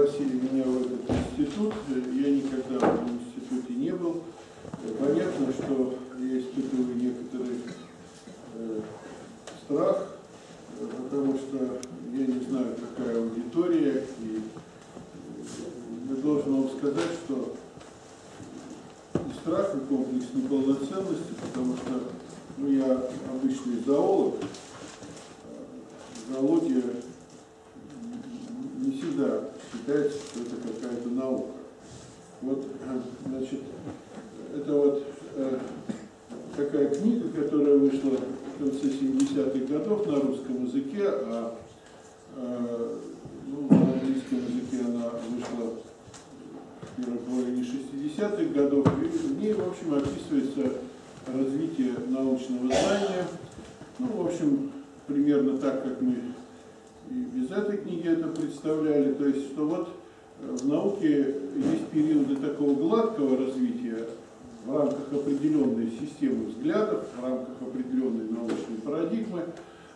пригласили меня в этот институт. Я никогда в этом институте не был. Понятно, что я испытываю некоторый э, страх, потому что я не знаю, какая аудитория, и я должен вам сказать, что и страх, и комплекс неполноценности, потому что ну, я обычный зоолог, зоология не всегда считается, что это какая-то наука. Вот, значит, это вот э, такая книга, которая вышла в конце 70-х годов на русском языке, а э, ну, на английском языке она вышла в первой половине 60-х годов, и в ней, в общем, описывается развитие научного знания. Ну, в общем, примерно так, как мы и без этой книги это представляли. То есть, что вот э, в науке есть периоды такого гладкого развития в рамках определенной системы взглядов, в рамках определенной научной парадигмы,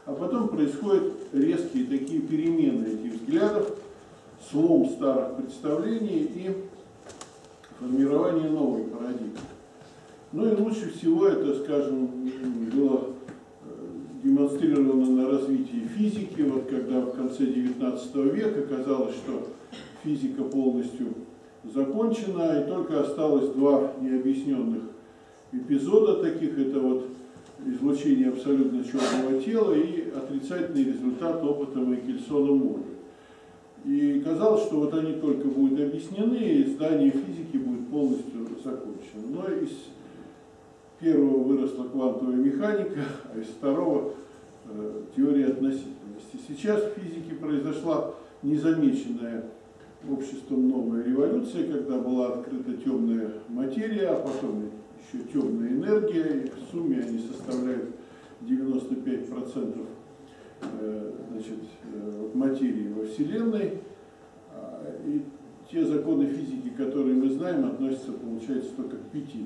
а потом происходят резкие такие перемены этих взглядов, слом старых представлений и формирование новой парадигмы. Ну и лучше всего это, скажем, было демонстрировано на развитии физики, вот когда в конце XIX века казалось, что физика полностью закончена, и только осталось два необъясненных эпизода таких, это вот излучение абсолютно черного тела и отрицательный результат опыта Майкельсона Мура. И казалось, что вот они только будут объяснены, и здание физики будет полностью закончено. Но из первого выросла квантовая механика, а из второго э, теория относительности. Сейчас в физике произошла незамеченная обществом новая революция, когда была открыта темная материя, а потом еще темная энергия, и в сумме они составляют 95% э, значит, э, материи во Вселенной. А, и те законы физики, которые мы знаем, относятся, получается, только к 5%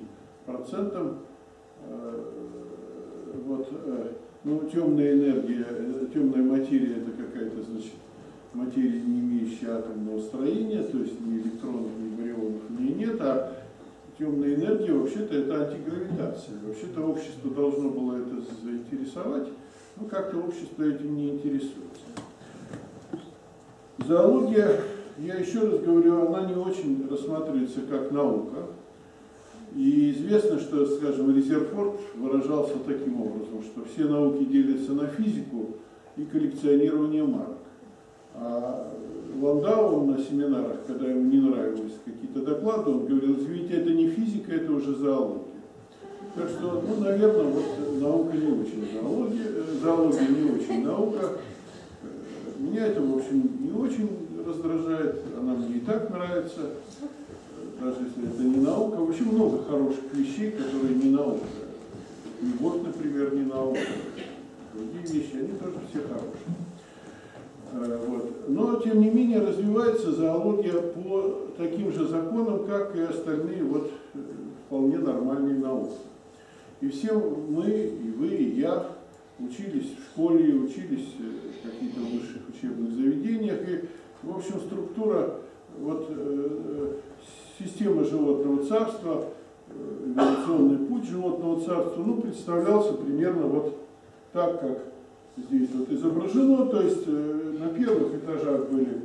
Э, вот, э, ну, темная энергия, э, темная материя это какая-то, значит, материя, не имеющая атомного строения, то есть ни электронов, ни барионов в нет, а темная энергия вообще-то это антигравитация. Вообще-то общество должно было это заинтересовать, но как-то общество этим не интересуется. Зоология, я еще раз говорю, она не очень рассматривается как наука, и известно, что, скажем, Резерфорд выражался таким образом, что все науки делятся на физику и коллекционирование марок. А Ландау на семинарах, когда ему не нравились какие-то доклады, он говорил, извините, это не физика, это уже зоология. Так что, ну, наверное, вот наука не очень зоология, э, зоология не очень наука. Меня это, в общем, не очень раздражает, она мне и так нравится даже если это не наука, вообще много хороших вещей, которые не наука. Любовь, например, не наука. Другие вещи, они тоже все хорошие. Э, вот. Но, тем не менее, развивается зоология по таким же законам, как и остальные вот, э, вполне нормальные науки. И все мы, и вы, и я учились в школе, учились э, в каких-то высших учебных заведениях. И, в общем, структура вот, система животного царства, э, эволюционный путь животного царства, ну, представлялся примерно вот так, как здесь вот изображено, то есть э, на первых этажах были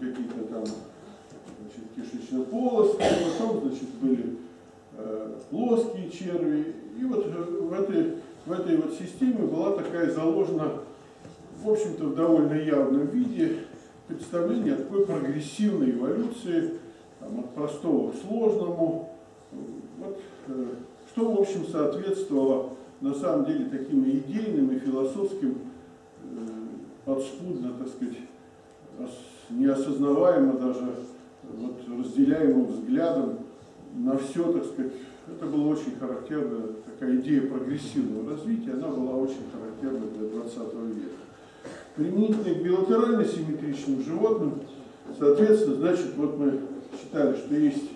какие-то там значит, кишечно-полостные, потом значит, были э, плоские черви, и вот в этой, в этой вот системе была такая заложена, в общем-то, в довольно явном виде представление о такой прогрессивной эволюции там, от простого к сложному. Вот, э, что, в общем, соответствовало на самом деле таким идейным и философским, э, подспудно, так сказать, неосознаваемо даже вот, разделяемым взглядом на все, так сказать, это было очень характерно, такая идея прогрессивного развития, она была очень характерна для 20 века. Применительно к билатерально симметричным животным, соответственно, значит, вот мы считали, что есть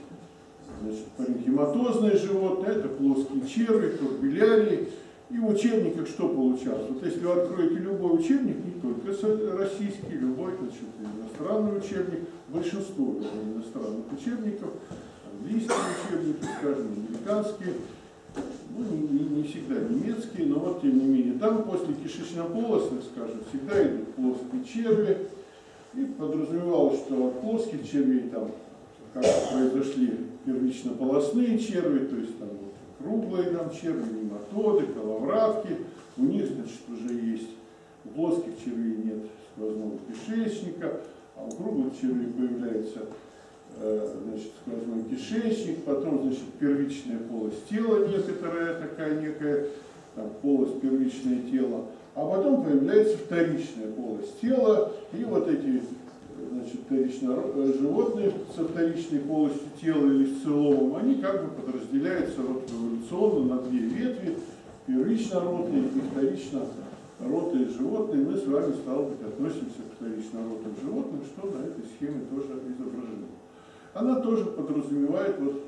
значит, паренхематозные животные, это плоские черви, турбилярии, И в учебниках что получалось? Вот если вы откроете любой учебник, не только российский, любой, значит, иностранный учебник, большинство иностранных учебников, английские учебники, скажем, американские, ну, не, не, не всегда немецкие, но вот тем не менее, там после кишечно-полостных, скажем, всегда идут плоские черви, и подразумевалось, что от плоских червей там как произошли первично-полосные черви, то есть там вот, круглые там черви, нематоды, коловратки, у них, значит, уже есть, у плоских червей нет сквозного кишечника, а у круглых червей появляется Э, значит, сквозной кишечник, потом, значит, первичная полость тела некоторая, такая некая там, полость, первичное тело, а потом появляется вторичная полость тела, и вот эти значит, вторично, э, животные со вторичной полостью тела или с целомом, они как бы подразделяются вот эволюционно на две ветви, первично-родные и вторично-родные животные. Мы с вами, стало быть, относимся к вторично-родным животным, что на этой схеме тоже изображено она тоже подразумевает вот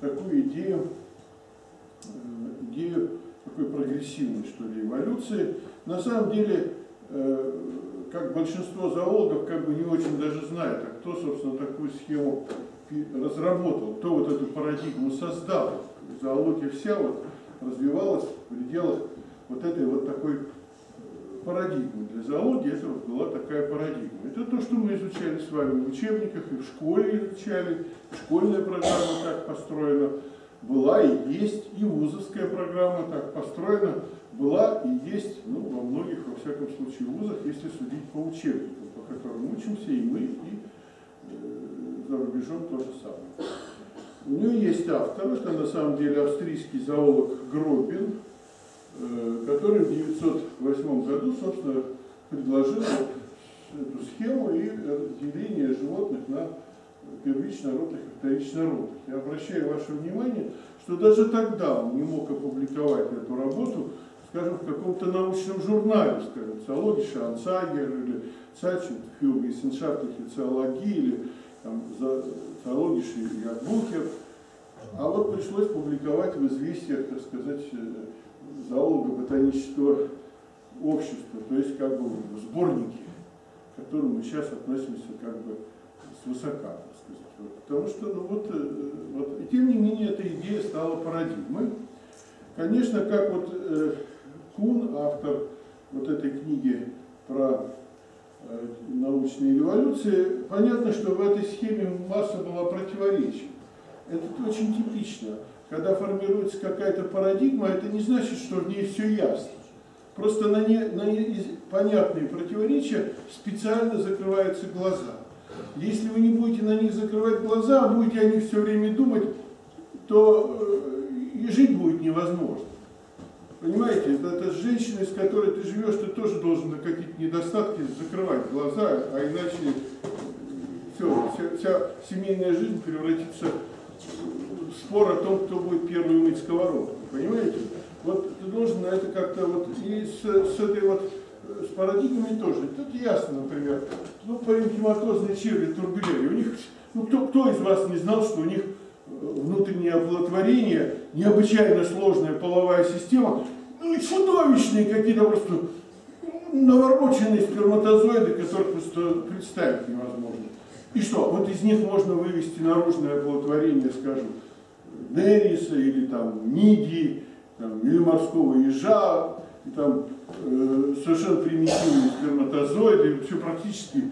такую идею, э, идею такой прогрессивной, что ли, эволюции. На самом деле, э, как большинство зоологов как бы не очень даже знает, а кто, собственно, такую схему разработал, кто вот эту парадигму создал. Зоология вся вот развивалась в пределах вот этой вот такой парадигмы. Для зоологии это вот была такая парадигма. Это то, что мы изучали с вами в учебниках и в школе изучали. Школьная программа так построена была и есть, и вузовская программа так построена была и есть, ну, во многих, во всяком случае, вузах, если судить по учебникам, по которым учимся и мы, и э, за рубежом то же самое. У нее есть автор, это на самом деле австрийский зоолог Гробин, Э, который в 1908 году, собственно, предложил эту схему и деление животных на первично-родных и вторично-родных. Я обращаю ваше внимание, что даже тогда он не мог опубликовать эту работу, скажем, в каком-то научном журнале, скажем, «Зоологische Anzeiger» или «Zeitschrift für wissenschaftliche Zoologie» или там, «Zoologische Jahrbucher», а вот пришлось публиковать в известиях, так сказать, э, зоолого-ботанического общества, то есть как бы в сборнике, к которому мы сейчас относимся как бы свысока, так сказать. Вот. Потому что, ну вот, э, вот, и тем не менее, эта идея стала парадигмой. Конечно, как вот э, Кун, автор вот этой книги про э, научные революции, понятно, что в этой схеме масса была противоречий. Это очень типично когда формируется какая-то парадигма, это не значит, что в ней все ясно. Просто на, не, на понятные противоречия специально закрываются глаза. Если вы не будете на них закрывать глаза, а будете о них все время думать, то э, и жить будет невозможно. Понимаете, это, это женщина, с которой ты живешь, ты тоже должен на какие-то недостатки закрывать глаза, а иначе все, вся, вся семейная жизнь превратится спор о том, кто будет первый мыть сковородку. Понимаете? Вот ты должен на это как-то вот и с, с этой вот с парадигмой тоже. Тут ясно, например, ну, паренхематозные черви турбюлярии. У них, ну, кто, кто из вас не знал, что у них э, внутреннее оплодотворение, необычайно сложная половая система, ну чудовищные какие-то просто навороченные сперматозоиды, которых просто представить невозможно. И что, вот из них можно вывести наружное оплодотворение, скажем, Нериса или там Мидии, там, или морского ежа, и там э, совершенно примитивные сперматозоиды, все практически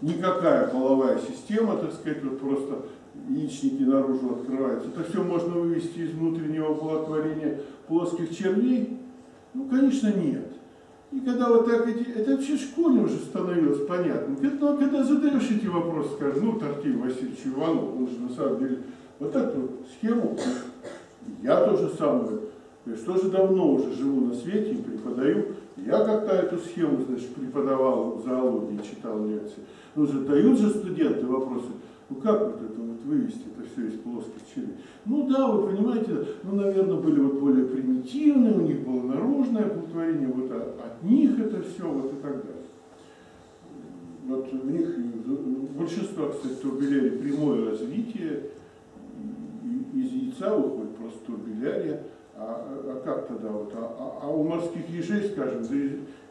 никакая половая система, так сказать, вот просто яичники наружу открываются. Это все можно вывести из внутреннего оплодотворения плоских червей? Ну, конечно, нет. И когда вот так эти, это вообще школе уже становилось понятно. Но когда задаешь эти вопросы, скажешь, ну, Тартий Васильевич Иванов, он же на самом деле вот эту схему я тоже самое, я же тоже давно уже живу на свете и преподаю. Я как-то эту схему, значит, преподавал в зоологии, читал лекции. Ну, задают же студенты вопросы, ну как вот это вот вывести это все из плоских червей? Ну да, вы понимаете, ну, наверное, были вот более примитивные, у них было наружное оплодотворение, вот от, них это все, вот и так далее. Вот у них, большинство, кстати, турбилярий прямое развитие, из яйца выходит просто турбилярия, А, а как тогда вот? А, а, а у морских ежей, скажем, да,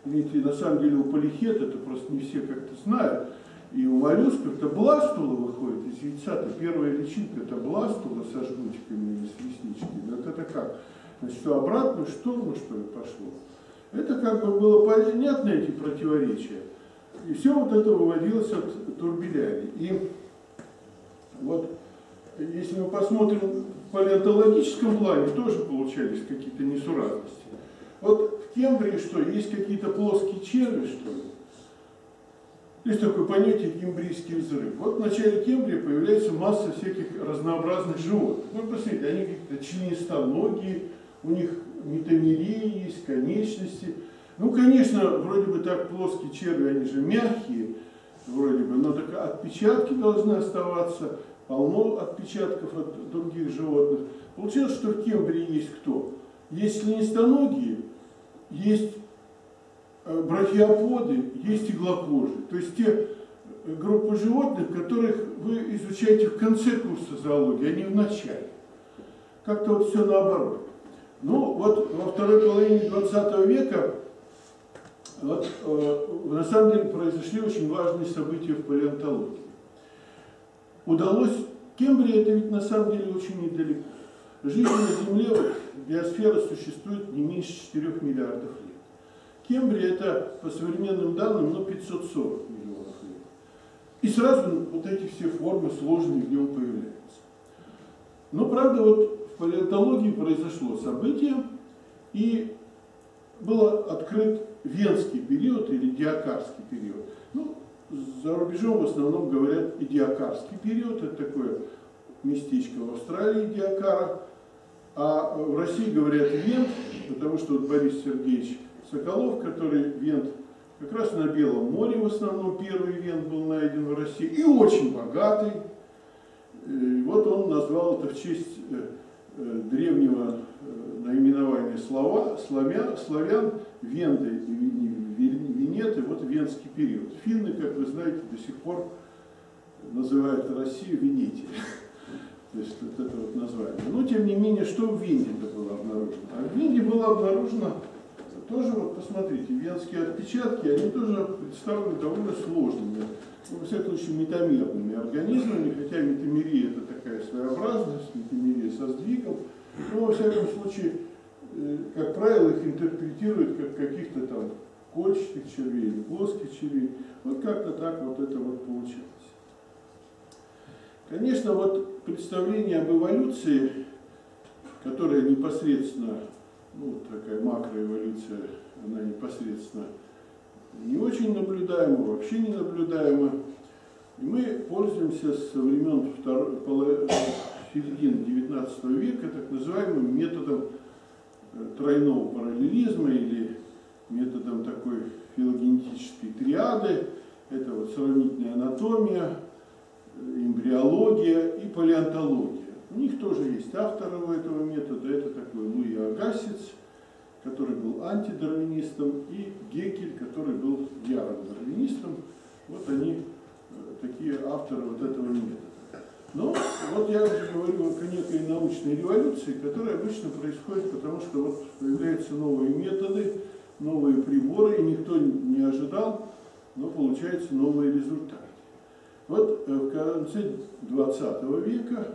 извините, на самом деле у полихет, это просто не все как-то знают, и у моллюсков это бластула выходит из яйца, то первая личинка это бластула со жгутиками или с ресничками. Вот это как? Значит, что обратно штурму, что ли, пошло? Это как бы было понятно, эти противоречия. И все вот это выводилось от турбиляри. И вот если мы посмотрим в палеонтологическом плане, тоже получались какие-то несуразности. Вот в Кембрии что, есть какие-то плоские черви, что ли? Есть такое понятие кембрийский взрыв. Вот в начале Кембрия появляется масса всяких разнообразных животных. Ну, посмотрите, они какие-то членистоногие, у них метамерии есть, конечности. Ну, конечно, вроде бы так плоские черви, они же мягкие, вроде бы, но так отпечатки должны оставаться, полно отпечатков от других животных. Получилось, что в Кембрии есть кто? Есть членистоногие, есть брахиоподы, есть иглокожие. То есть те э, группы животных, которых вы изучаете в конце курса зоологии, а не в начале. Как-то вот все наоборот. Ну, вот во второй половине 20 века вот, э, на самом деле произошли очень важные события в палеонтологии. Удалось, Кембрия это ведь на самом деле очень недалеко. Жизнь на Земле, биосфера существует не меньше 4 миллиардов лет. Кембрия это по современным данным ну, 540 миллионов лет. И сразу вот эти все формы сложные в нем появляются. Но правда вот в палеонтологии произошло событие, и был открыт Венский период или Диакарский период. Ну, за рубежом в основном говорят и Диакарский период, это такое местечко в Австралии Диакара, а в России говорят Вент, потому что вот Борис Сергеевич Соколов, который вент как раз на Белом море в основном первый вент был найден в России и очень богатый. И вот он назвал это в честь э, э, древнего э, наименования слова, славян, славян Венды Венеты, вот венский период. Финны, как вы знаете, до сих пор называют Россию Венетией. То есть вот это вот название. Но тем не менее, что в Венде было обнаружено? А в Венде было обнаружено тоже вот посмотрите, венские отпечатки, они тоже представлены довольно сложными, ну, во всяком случае метамерными организмами, хотя метамерия это такая своеобразность, метамерия со сдвигом, но во всяком случае, э, как правило, их интерпретируют как каких-то там кольчатых червей или плоских червей. Вот как-то так вот это вот получилось. Конечно, вот представление об эволюции, которое непосредственно ну, такая макроэволюция, она непосредственно не очень наблюдаема, вообще не наблюдаема. И мы пользуемся со времен середины 19 века так называемым методом э, тройного параллелизма или методом такой филогенетической триады. Это вот сравнительная анатомия, эмбриология и палеонтология. У них тоже есть авторы у этого метода. Это такой Луи Агасец, который был антидарвинистом, и Гекель, который был ярым дарвинистом. Вот они э, такие авторы вот этого метода. Но вот я уже говорю о некой научной революции, которая обычно происходит, потому что вот появляются новые методы, новые приборы, и никто не ожидал, но получаются новые результаты. Вот э, в конце 20 века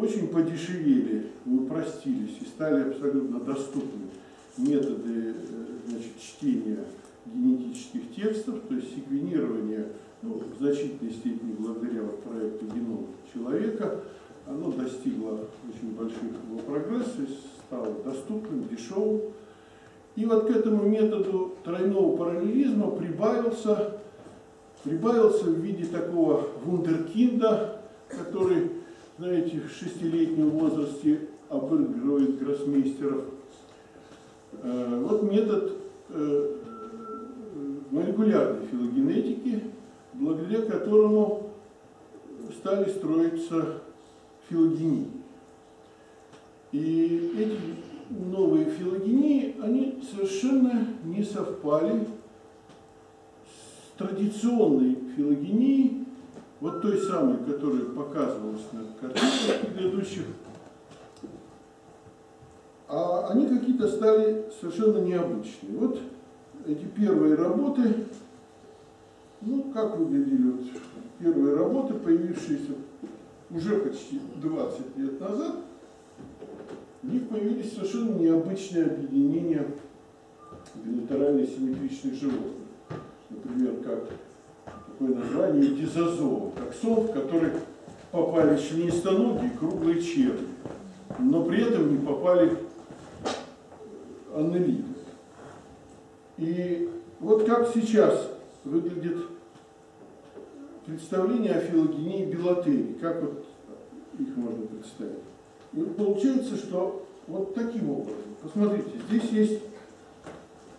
очень подешевели, упростились и стали абсолютно доступны методы э, значит, чтения генетических текстов, то есть секвенирование ну, в значительной степени благодаря вот проекту «Геном человека», оно достигло очень больших его прогресса, стало доступным, дешевым. И вот к этому методу тройного параллелизма прибавился, прибавился в виде такого вундеркинда, который знаете, в шестилетнем возрасте обыгрывает гроссмейстеров. Э, вот метод э, молекулярной филогенетики, благодаря которому стали строиться филогении. И эти новые филогении, они совершенно не совпали с традиционной филогенией, вот той самой, которая показывалась на картинках предыдущих, а они какие-то стали совершенно необычные. Вот эти первые работы, ну, как выглядели вот первые работы, появившиеся уже почти 20 лет назад, в них появились совершенно необычные объединения билатерально симметричных животных. Например, как такое название дизозоа, таксон, в который попали членистоногие круглые черви, но при этом не попали аннелиды. И вот как сейчас выглядит представление о филогении белотерии, как вот их можно представить. И получается, что вот таким образом. Посмотрите, здесь есть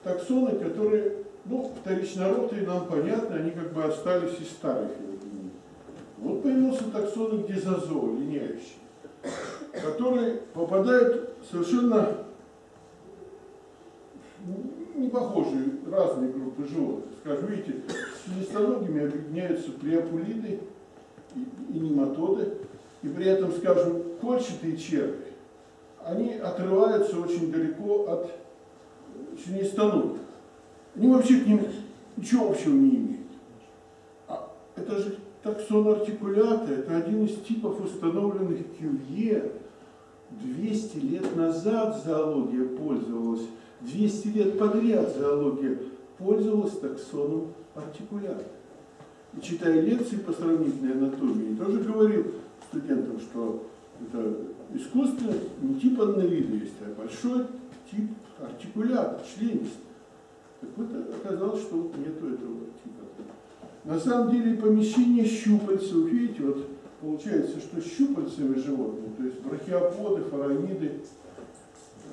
таксоны, которые, ну, вторичнородные нам понятно, они как бы остались из старой филогении. Вот появился таксон гизозоа, линяющий, который попадает совершенно не похожие разные группы животных. Скажем, видите, с членистоногими объединяются приапулиды и, и нематоды, и при этом, скажем, кольчатые черви, они отрываются очень далеко от членистоногих. Они вообще к ним ничего общего не имеют. А это же таксон артикулята, это один из типов установленных Кювье. 200 лет назад зоология пользовалась 200 лет подряд зоология пользовалась таксоном артикулята. И читая лекции по сравнительной анатомии, тоже говорил студентам, что это искусство не тип есть, а большой тип артикулята, членист. Так вот оказалось, что нету этого типа. На самом деле помещение щупальцев, видите, вот получается, что щупальцевые животные, то есть брахиоподы, фараниды,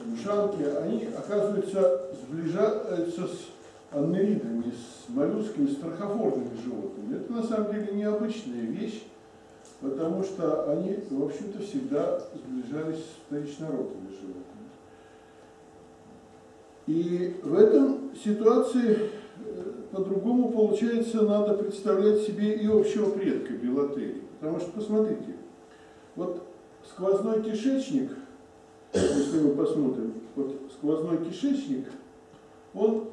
мшанки, они, оказывается, сближаются с аннелидами, с моллюсками, с трахофорными животными. Это на самом деле необычная вещь, потому что они, в общем-то, всегда сближались с вторичнородными животными. И в этом ситуации э, по-другому, получается, надо представлять себе и общего предка Белотерии. Потому что, посмотрите, вот сквозной кишечник – если мы посмотрим, вот сквозной кишечник, он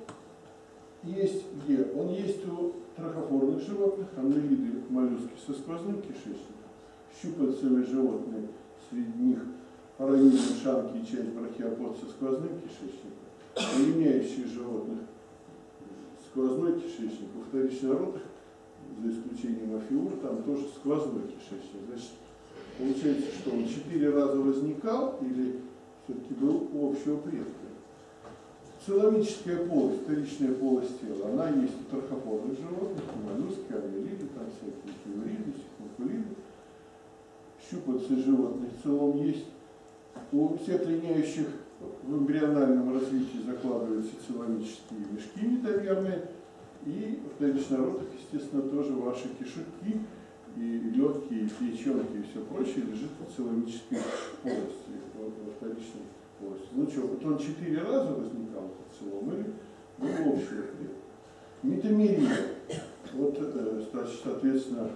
есть где? Он есть у трахофорных животных, аннелиды, моллюски со сквозным кишечником, щупальцевые животные, среди них параниды, шанки и часть брахиопод со сквозным кишечником, линяющие животных, сквозной кишечник, у вторичнородных, за исключением афиур, там тоже сквозной кишечник. Значит, получается, что он четыре раза возникал или все-таки был у общего предка. Целомическая полость, вторичная полость тела, она есть у трахофорных животных, у моллюски, авиалиды, там всякие кивриды, сикмакулиды. Щупальцы животных в целом есть. У всех линяющих в эмбриональном развитии закладываются целомические мешки метамерные, и в вторичнородных, естественно, тоже ваши кишки и легкие, и печенки, и все прочее лежит в целомической полости во вторичной полости. Ну что, вот он четыре раза возникал в целом или был общий ответ. Метамерия. Вот, э, соответственно,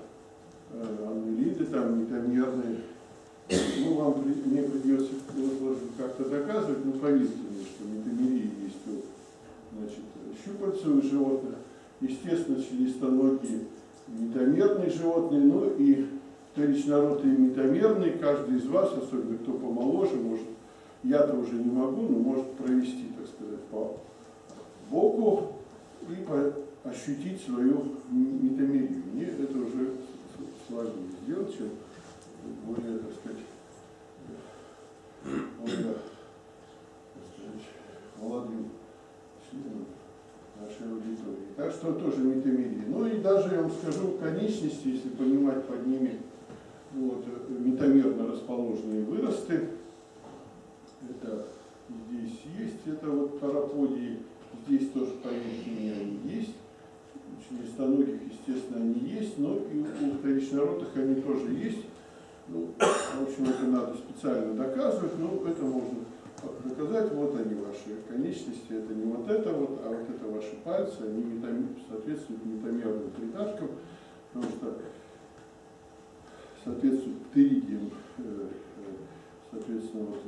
э, аннелиды, там метамерные. Ну, вам, мне придется как-то доказывать, но поверьте мне, что метамерия есть у значит, щупальцевых животных, естественно, членистоногие метамерные животные, ну и вторичнородные метамерные, каждый из вас, особенно кто помоложе, может, я-то уже не могу, но может провести, так сказать, по боку и по ощутить свою метамерию. Мне это уже сложнее сделать, чем более, так сказать, более, молодым членом нашей аудитории. Так что тоже метамерия. Ну и даже, я вам скажу, конечности, если понимать под ними вот, метамерно расположенные выросты. Это здесь есть, это вот параподии, здесь тоже, поверьте мне, они есть. Членистоногих, естественно, они есть, но и у вторичнородных они тоже есть. Ну, в общем, это надо специально доказывать, но это можно доказать. Вот они, ваши конечности, это не вот это вот, а вот это ваши пальцы, они метам... соответствуют метамерным придашкам, потому что соответствует птеридиям, э, э, соответственно, вот,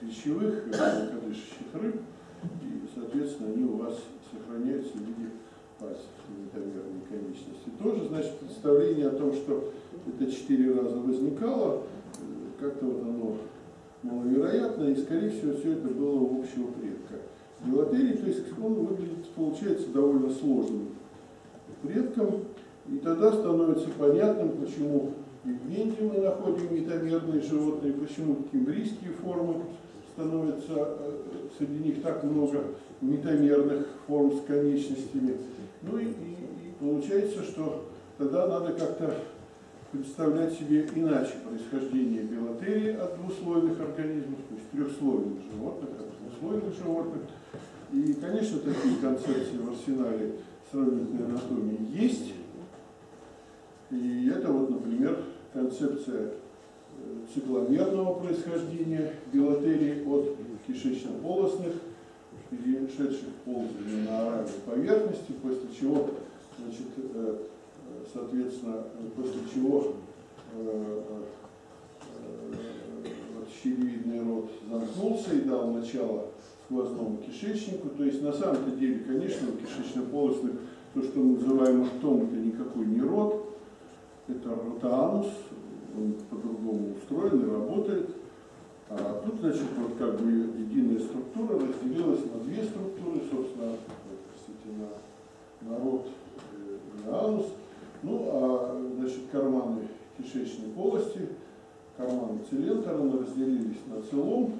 хрящевых, мелкодышащих рыб, и, соответственно, они у вас сохраняются в виде пальцев метамерной конечности. Тоже, значит, представление о том, что это четыре раза возникало, как-то вот оно маловероятно, и, скорее всего, все это было у общего предка. Белотерий, то есть он выглядит, получается, довольно сложным предком, и тогда становится понятным, почему и в Венде мы находим метамерные животные, почему кембрийские формы становятся, э, среди них так много метамерных форм с конечностями. Ну и, и, и получается, что тогда надо как-то представлять себе иначе происхождение белотерии от двуслойных организмов, то есть трехслойных животных, от двуслойных животных. И, конечно, такие концепции в арсенале сравнительной анатомии есть. И это вот, например, концепция э, цикломерного происхождения белотерии от кишечно-полостных, перешедших ползания на поверхности, после чего, значит, э, соответственно, после чего э, щелевидный рот замкнулся и дал начало сквозному кишечнику. То есть на самом-то деле, конечно, у кишечно-полостных то, что мы называем ртом, это никакой не рот, это ротоанус, он по-другому устроен и работает. А тут, значит, вот как бы единая структура разделилась на две структуры, собственно, простите, на, на рот и на анус. Ну, а, значит, карманы кишечной полости, карманы цилентера разделились на целом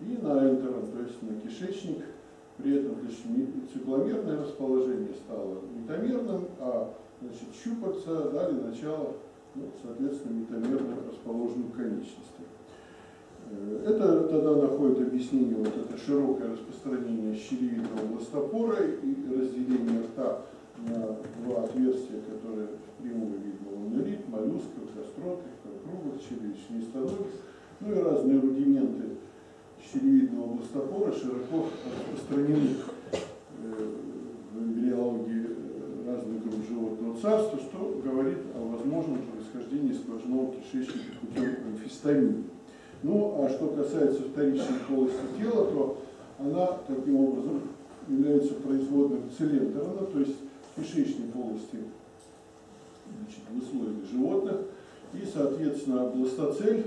и на энтером, то есть на кишечник. При этом цикломерное расположение стало метамерным, а значит, щупальца дали начало, ну, соответственно, метамерно расположенным конечностям. Э, это тогда находит объяснение вот это широкое распространение щелевидного властопора и разделение рта на два отверстия, которые впрямую видно лунолит, моллюсков, гастротных, круглых, червячные станок, ну и разные рудименты щелевидного властопора широко распространены э, в эмбриологии разных групп животного царства, что говорит о возможном происхождении сквозного кишечника путем амфистомии. Ну, а что касается вторичной полости тела, то она таким образом является производным цилиндрона, то есть кишечной полости значит, двуслойных животных. И, соответственно, бластоцель,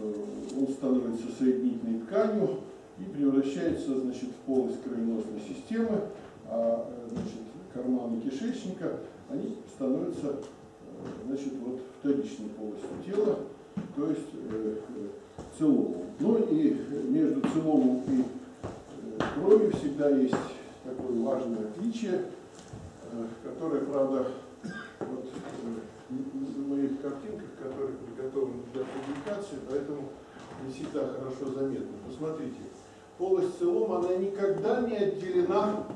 э, он становится соединительной тканью и превращается значит, в полость кровеносной системы, а значит, карманы кишечника, они становятся э, значит, вот, вторичной полостью тела, то есть э, целому. Ну и между целомом и кровью всегда есть такое важное отличие, которое, правда, вот, на моих картинках, которые приготовлены для публикации, поэтому не всегда хорошо заметно. Посмотрите, полость целома, она никогда не отделена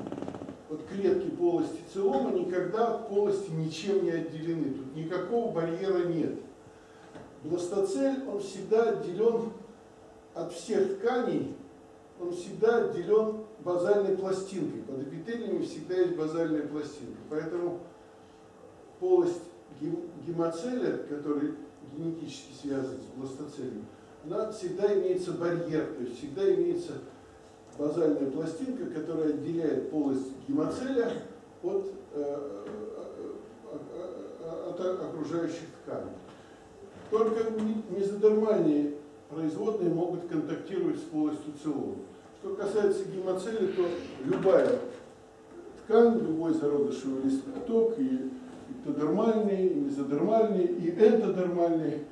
от клетки полости целома, никогда от полости ничем не отделены. Тут никакого барьера нет. Бластоцель, он всегда отделен от всех тканей, он всегда отделен базальной пластинкой. Под эпителиями всегда есть базальная пластинка. Поэтому полость гемоцеля, который генетически связан с бластоцелем, она всегда имеется барьер, то есть всегда имеется базальная пластинка, которая отделяет полость гемоцеля от, э, э, э, от окружающих тканей. Только мезодермальные производные могут контактировать с полостью целого. Что касается гемоцеля, то любая ткань, любой зародышевый листок и эктодермальные, и мезодермальные, и энтодермальные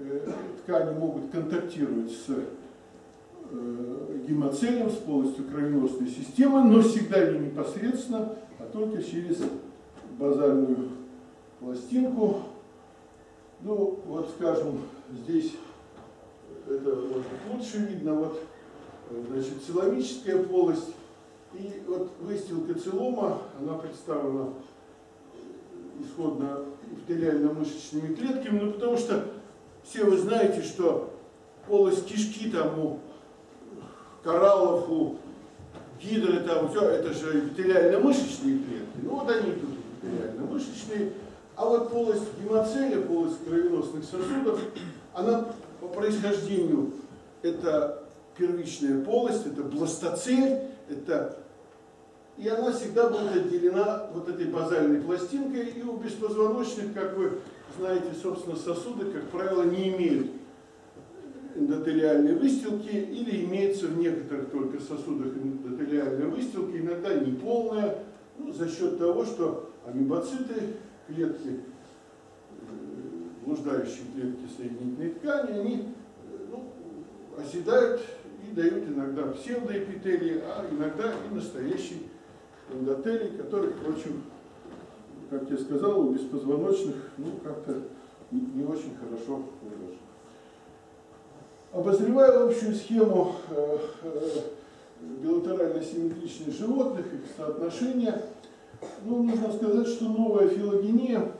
э, ткани могут контактировать с э, гемоцелем, с полостью кровеносной системы, но всегда не непосредственно, а только через базальную пластинку. Ну, вот скажем, здесь это может лучше видно, вот, значит, целомическая полость, и вот выстилка целома, она представлена исходно эпителиально-мышечными клетками, ну потому что все вы знаете, что полость кишки там у кораллов, у гидры там, все, это же эпителиально-мышечные клетки. Ну вот они тут эпителиально-мышечные. А вот полость гемоцеля, полость кровеносных сосудов, она по происхождению это первичная полость, это бластоцель, это и она всегда будет отделена вот этой базальной пластинкой, и у беспозвоночных, как вы знаете, собственно, сосуды, как правило, не имеют эндотелиальной выстилки или имеется в некоторых только сосудах эндотелиальная выстилка, иногда неполная, ну, за счет того, что амибоциты, клетки, э, блуждающие клетки соединительной ткани, они э, ну, оседают и дают иногда псевдоэпителии, а иногда и настоящий эндотелий, который, впрочем, как я сказал, у беспозвоночных ну, как-то не очень хорошо выражен. Обозревая общую схему э, э, билатерально-симметричных животных, их соотношения, ну, нужно сказать, что новая филогения,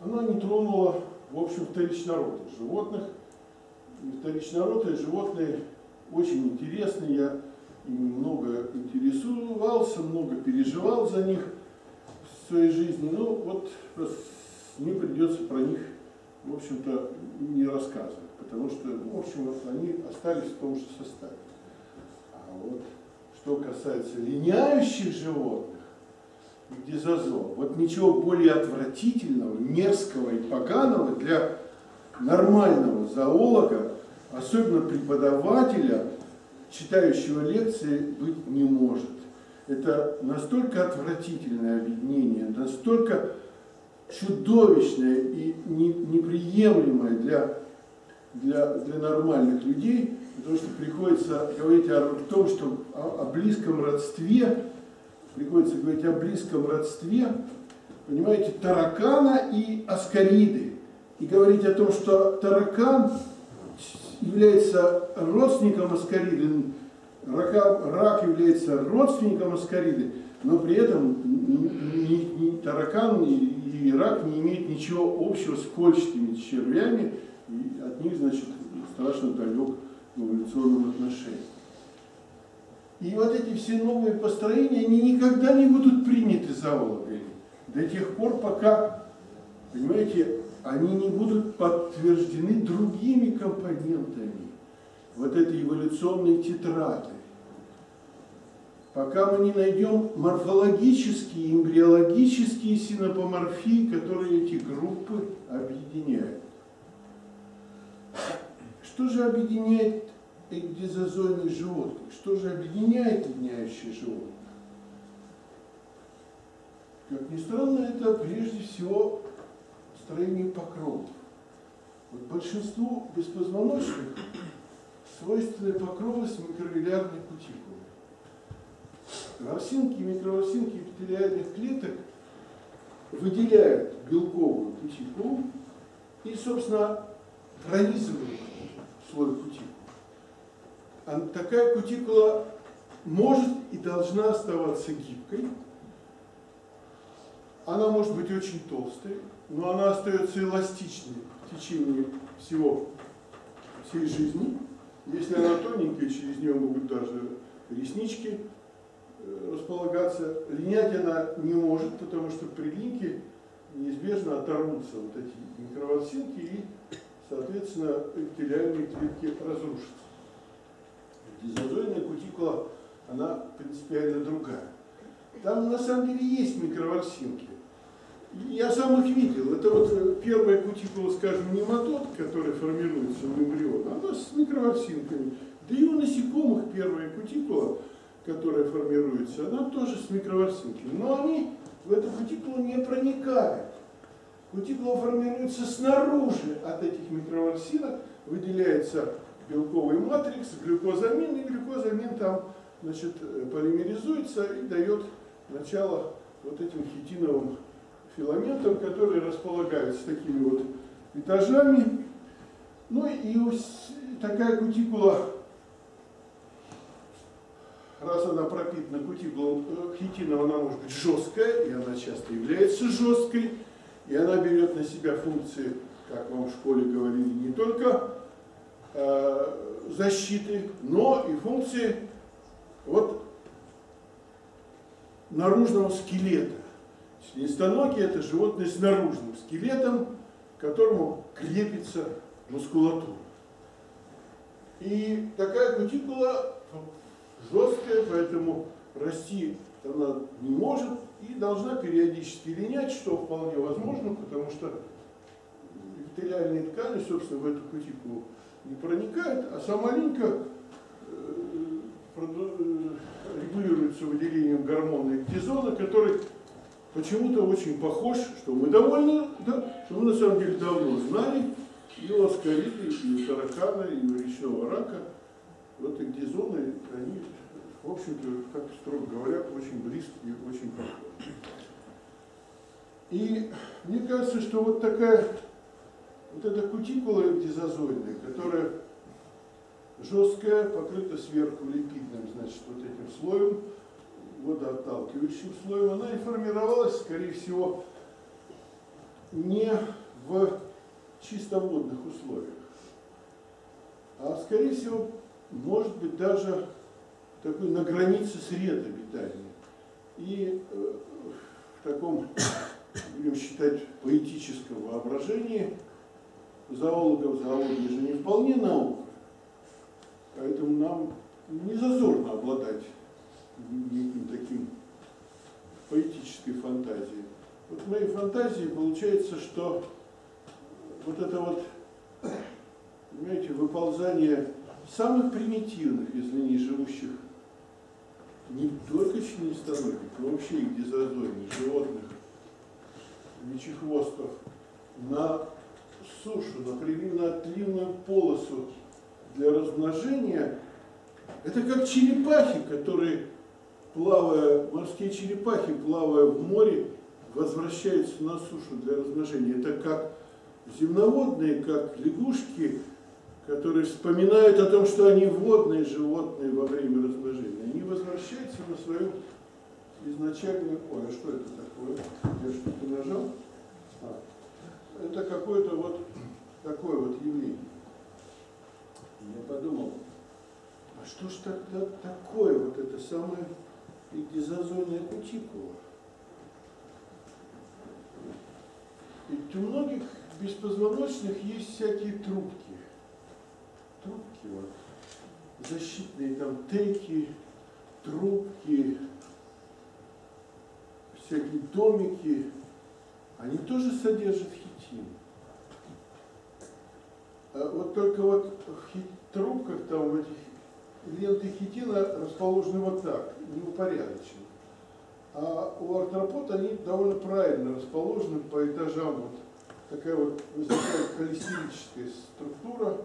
она не тронула, в общем, вторичнородных животных. И вторичнородные животные очень интересны, я ими много интересовался, много переживал за них в своей жизни. Ну, вот мне придется про них, в общем-то, не рассказывать потому что, ну, в общем, они остались в том же составе. А вот что касается линяющих животных, где зазор, вот ничего более отвратительного, мерзкого и поганого для нормального зоолога, особенно преподавателя, читающего лекции, быть не может. Это настолько отвратительное объединение, настолько чудовищное и неприемлемое для для, для нормальных людей, потому что приходится говорить о, том, что о, о близком родстве, приходится говорить о близком родстве, понимаете, таракана и аскариды. И говорить о том, что таракан является родственником аскариды, рака, рак является родственником аскариды, но при этом ни, ни, таракан ни, и рак не имеют ничего общего с кольчатыми червями, и от них, значит, страшно далек в эволюционном отношении. И вот эти все новые построения, они никогда не будут приняты зоологами до тех пор, пока, понимаете, они не будут подтверждены другими компонентами вот этой эволюционной тетрады. Пока мы не найдем морфологические, эмбриологические синапоморфии, которые эти группы объединяют. Что же объединяет экдизозойных животных? Что же объединяет ледняющие животных? Как ни странно, это прежде всего строение покровов. Вот большинству беспозвоночных свойственны покровы с микровиллярной кутикулой. Ворсинки, микроворсинки эпителиальных клеток выделяют белковую кутикулу и, собственно, пронизывают слой кутикулы. А такая кутикула может и должна оставаться гибкой. Она может быть очень толстой, но она остается эластичной в течение всего всей жизни. Если она тоненькая, через нее могут даже реснички э, располагаться. Линять она не может, потому что при линьке неизбежно оторвутся вот эти микроволосинки и соответственно, эпителиальные клетки разрушатся. Дизозойная кутикула, она принципиально другая. Там на самом деле есть микроворсинки. Я сам их видел. Это вот э, первая кутикула, скажем, нематод, которая формируется в эмбрионе, она с микроворсинками. Да и у насекомых первая кутикула, которая формируется, она тоже с микроворсинками. Но они в эту кутикулу не проникают. Кутикула формируется снаружи от этих микроворсинок, выделяется белковый матрикс, глюкозамин, и глюкозамин там значит, полимеризуется и дает начало вот этим хитиновым филаментам, которые располагаются такими вот этажами. Ну и такая кутикула, раз она пропитана кутикулом э, хитином, она может быть жесткая, и она часто является жесткой. И она берет на себя функции, как вам в школе говорили, не только э, защиты, но и функции вот наружного скелета. Членистоногие – это животные с наружным скелетом, к которому крепится мускулатуру. И такая кутикула жесткая, поэтому расти она не может и должна периодически линять, что вполне возможно, потому что эпителиальные ткани, собственно, в эту кутикулу не проникают, а сама линька э, э, регулируется выделением гормона эктизона, который почему-то очень похож, что мы довольно, да, что мы на самом деле давно знали, и у аскариды, и таракана, и речного рака, вот эктизоны, они, в общем-то, как строго говоря, очень близкие, очень похожи. И мне кажется, что вот такая, вот эта кутикула эктизозоидная, которая жесткая, покрыта сверху липидным, значит, вот этим слоем, водоотталкивающим слоем, она и формировалась, скорее всего, не в чисто водных условиях, а, скорее всего, может быть, даже такой на границе сред обитания. И э, в таком, будем считать, поэтическом воображении зоологов, зоология же не вполне наука, поэтому нам не зазорно обладать неким таким поэтической фантазией. Вот в моей фантазии получается, что вот это вот, понимаете, выползание самых примитивных из ныне живущих не только членистоногих, но вообще и дизозойных животных, мечехвостов, на сушу, на отливную полосу для размножения, это как черепахи, которые плавая, морские черепахи, плавая в море, возвращаются на сушу для размножения. Это как земноводные, как лягушки, которые вспоминают о том, что они водные животные во время размножения. Они возвращаются на свою изначальную... Ой, а что это такое? Я что-то нажал? А, это какое-то вот такое вот явление. Я подумал, а что ж тогда такое вот это самое эпизозойная кутикула. Ведь у многих беспозвоночных есть всякие трубки. Трубки вот. Защитные там теки, трубки, всякие домики. Они тоже содержат хитин. А вот только вот в трубках там в этих ленты хитина расположены вот так, неупорядоченно. А у артропод они довольно правильно расположены по этажам. Вот такая вот возникает холестерическая структура,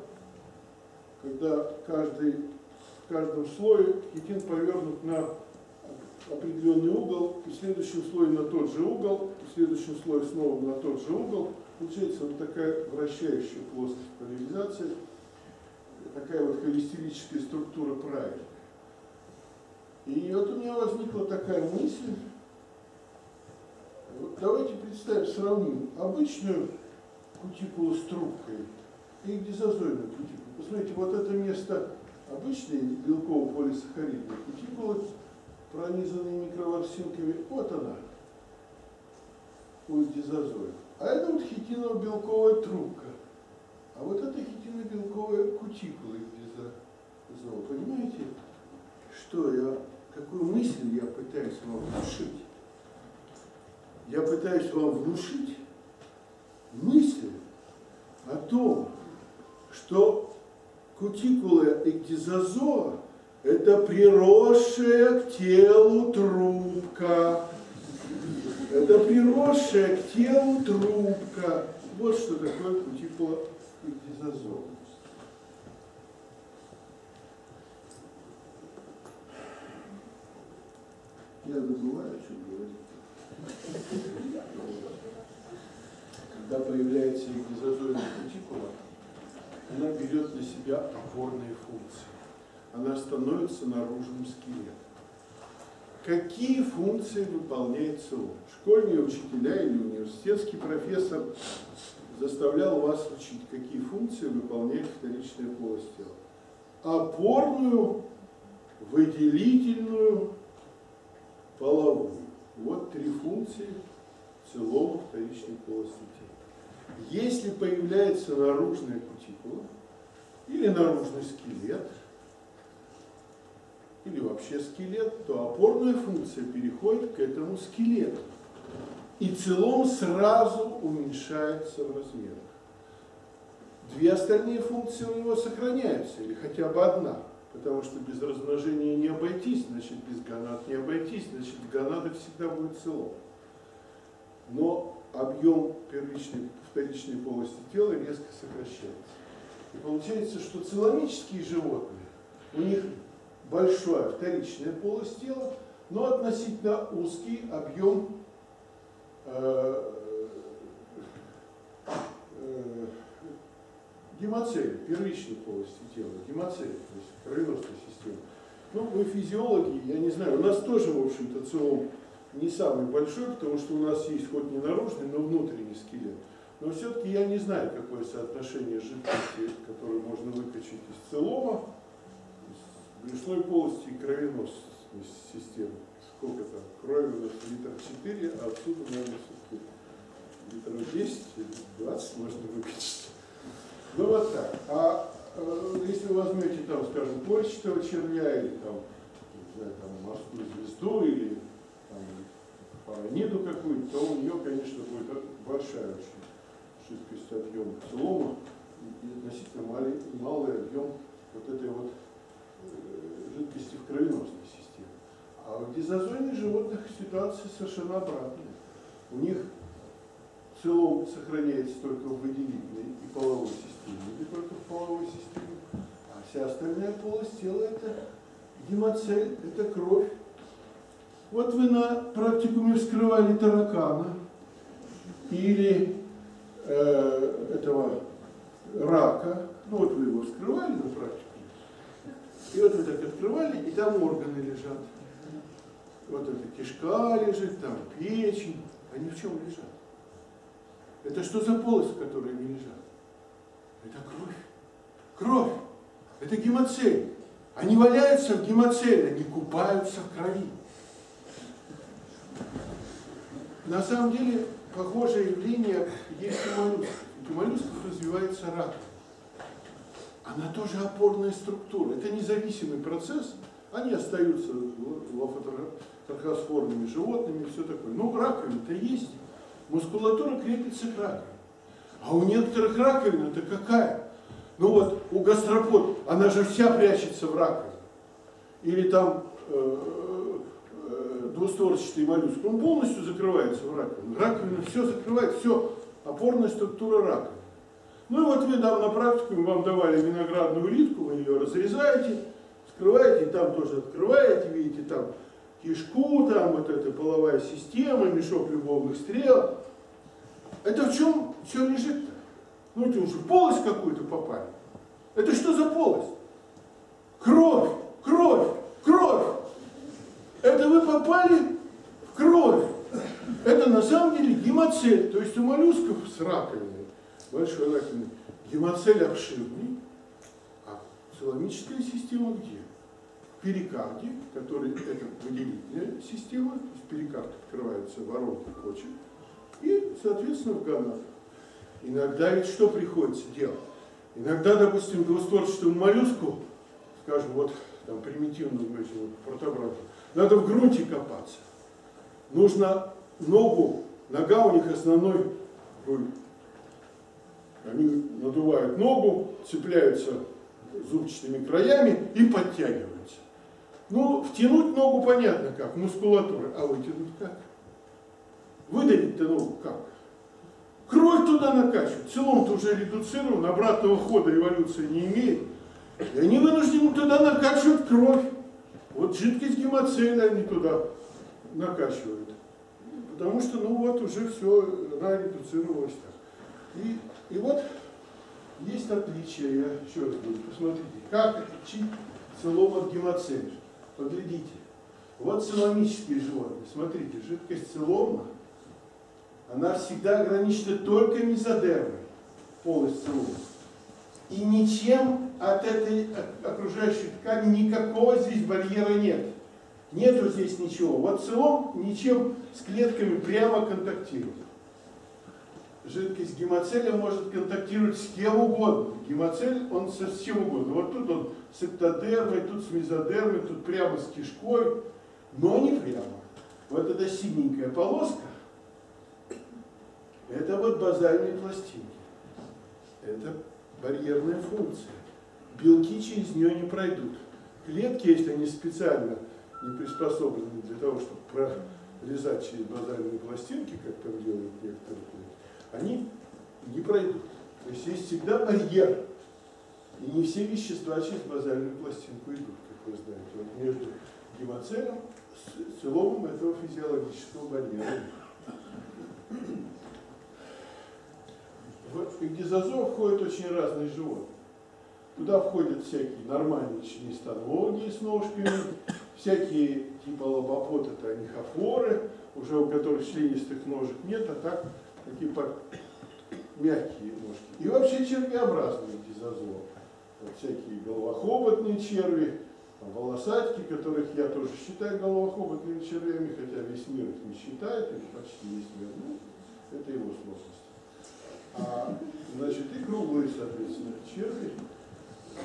когда каждый, в каждом слое хитин повернут на определенный угол, и в следующем слое на тот же угол, и в следующем слое снова на тот же угол. Получается вот такая вращающая плоскость поляризации такая вот холестерическая структура правильная. И вот у меня возникла такая мысль, вот давайте представим, сравним обычную кутикулу с трубкой и дизозойную кутикулу. Посмотрите, вот это место обычной белково-полисахаридной кутикулы, пронизанной микроворсинками, вот она, у дизозоя. А это вот хитиново-белковая трубка. А вот это хитинобелковая кутикула из зоо. Понимаете, что я, какую мысль я пытаюсь вам внушить? Я пытаюсь вам внушить мысль о том, что кутикула эктизозоа – это приросшая к телу трубка. Это приросшая к телу трубка. Вот что такое кутикула эктизозоа. Я забываю, что говорить. Когда появляется эктизозойная кутикула, она берет на себя опорные функции. Она становится наружным скелетом. Какие функции выполняет ЦО? Школьные учителя или университетский профессор заставлял вас учить, какие функции выполняет вторичная полость тела. Опорную, выделительную, половую. Вот три функции целого вторичной полости. Если появляется наружная кутикула или наружный скелет, или вообще скелет, то опорная функция переходит к этому скелету. И целом сразу уменьшается в размерах. Две остальные функции у него сохраняются, или хотя бы одна. Потому что без размножения не обойтись, значит без гонад не обойтись, значит гонада всегда будет целом. Но объем первичной, вторичной полости тела резко сокращается. И получается, что целомические животные, у них большая вторичная полость тела, но относительно узкий объем э, гемоцель, первичной полости тела, гемоцель, то есть кровеносной системы. Ну, мы физиологи, я не знаю, у нас тоже, в общем-то, целом не самый большой, потому что у нас есть хоть не наружный, но внутренний скелет. Но все-таки я не знаю, какое соотношение жидкости, которую можно выкачать из целома, из брюшной полости и кровеносной системы. Сколько там? Крови у нас литр 4, а отсюда, наверное, все-таки литров 10 или 20 можно выкачать. Ну вот так. А э, если вы возьмете там, скажем, почтового червя или там, не знаю, там морскую звезду или там, параниду какую-то, то у нее, конечно, будет большая очень жидкость объема целома и относительно малый, малый объем вот этой вот э, жидкости в кровеносной системе. А в дизозойных животных ситуация совершенно обратная. У них целом сохраняется только в выделительной и половой системе, или только в половой системе, а вся остальная полость тела это гемоцель, это кровь. Вот вы на практикуме вскрывали таракана или э, этого рака, ну вот вы его вскрывали на практике, и вот вы так открывали, и там органы лежат. Вот эта кишка лежит, там печень, они в чем лежат? Это что за полость, в которой они лежат? Это кровь. Кровь. Это гемоцель. Они валяются в гемоцеле, они купаются в крови. На самом деле, похожее явление есть у моллюсков. У моллюсков развивается рак. Она тоже опорная структура. Это независимый процесс. Они остаются лафотрахосформными животными все такое. Но раковина-то есть мускулатура крепится к раковине. А у некоторых раковин это какая? Ну вот у гастропод, она же вся прячется в раковине. Или там э, э, двустворчатый моллюск, он полностью закрывается в раковине. Раковина все закрывает, все, опорная структура раковины. Ну и вот вы там на практику, вам давали виноградную улитку, вы ее разрезаете, скрываете, там тоже открываете, видите, там кишку, там вот эта половая система, мешок любовных стрел. Это в чем все лежит-то? Ну это уже полость какую-то попали. Это что за полость? Кровь, кровь, кровь. Это вы попали в кровь. Это на самом деле гемоцель. То есть у моллюсков с раковиной, большой раковиной, гемоцель обширный, а целомическая система где? Перикарде, который это выделительная система, то есть перикард открывается воронкой почек, и, соответственно, в гонадах. Иногда ведь что приходится делать? Иногда, допустим, двустворчатому моллюску, скажем, вот там примитивному этому протобранту, надо в грунте копаться. Нужно ногу, нога у них основной Они надувают ногу, цепляются зубчатыми краями и подтягиваются. Ну, втянуть ногу понятно как, мускулатура, а вытянуть как? Выдавить-то ногу как? Кровь туда накачивать. Целом-то уже редуцирован, обратного хода эволюция не имеет. И они вынуждены туда накачивать кровь. Вот жидкость гемоцеля они туда накачивают. Потому что, ну вот, уже все, она редуцировалась так. И, и вот есть отличие, я еще раз говорю, посмотрите, как отличить целом от гемоцеля. Поглядите. Вот целомические животные. Смотрите, жидкость целома, она всегда ограничена только мезодермой, полость целома. И ничем от этой окружающей ткани никакого здесь барьера нет. Нету здесь ничего. Вот целом ничем с клетками прямо контактирует. Жидкость гемоцеля может контактировать с кем угодно. Гемоцель, он со с чем угодно. Вот тут он с эктодермой, тут с мезодермой, тут прямо с кишкой, но не прямо. Вот эта синенькая полоска, это вот базальные пластинки. Это барьерная функция. Белки через нее не пройдут. Клетки, если они специально не приспособлены для того, чтобы пролезать через базальные пластинки, как там делают некоторые они не пройдут. То есть есть всегда барьер. И не все вещества через базальную пластинку идут, как вы знаете. Вот между гемоцелем с целомом этого физиологического барьера. В гизозор входят очень разные животные. Туда входят всякие нормальные членистоногие с ножками, всякие типа лобопот, это анихофоры, уже у которых членистых ножек нет, а так такие мягкие ножки. И вообще червеобразные дизозоы. Вот всякие головохоботные черви, волосатики, которых я тоже считаю головохоботными червями, хотя весь мир их не считает, или почти весь мир. Ну, это его сложность. А, значит, и круглые, соответственно, черви,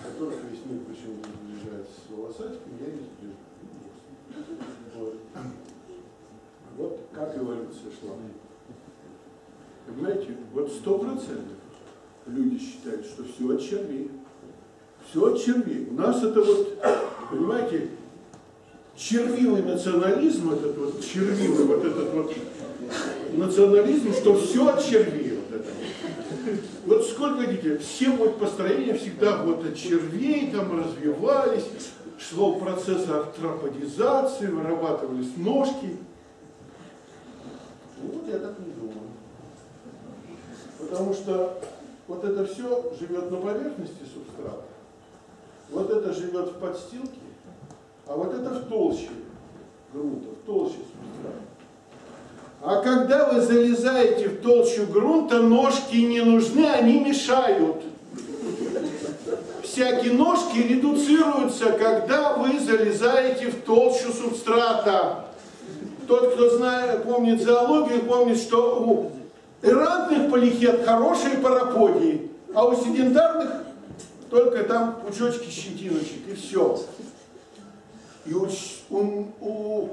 которых весь мир почему-то сближается с волосатиками, я не сближаю. Вот. вот как эволюция шла. Понимаете, вот сто процентов люди считают, что все от червей. Все от червей. У нас это вот, понимаете, червивый национализм, этот вот червивый вот этот вот национализм, что все от червей. Вот, это. вот сколько видите, все вот построения всегда вот от червей там развивались, шло процесс артроподизации, вырабатывались ножки. Вот я. Потому что вот это все живет на поверхности субстрата, вот это живет в подстилке, а вот это в толще грунта, в толще субстрата. А когда вы залезаете в толщу грунта, ножки не нужны, они мешают. Всякие ножки редуцируются, когда вы залезаете в толщу субстрата. Тот, кто знает, помнит зоологию, помнит, что эрантных полихет хорошие параподии, а у седентарных только там пучочки щетиночек и все. И у, у, у,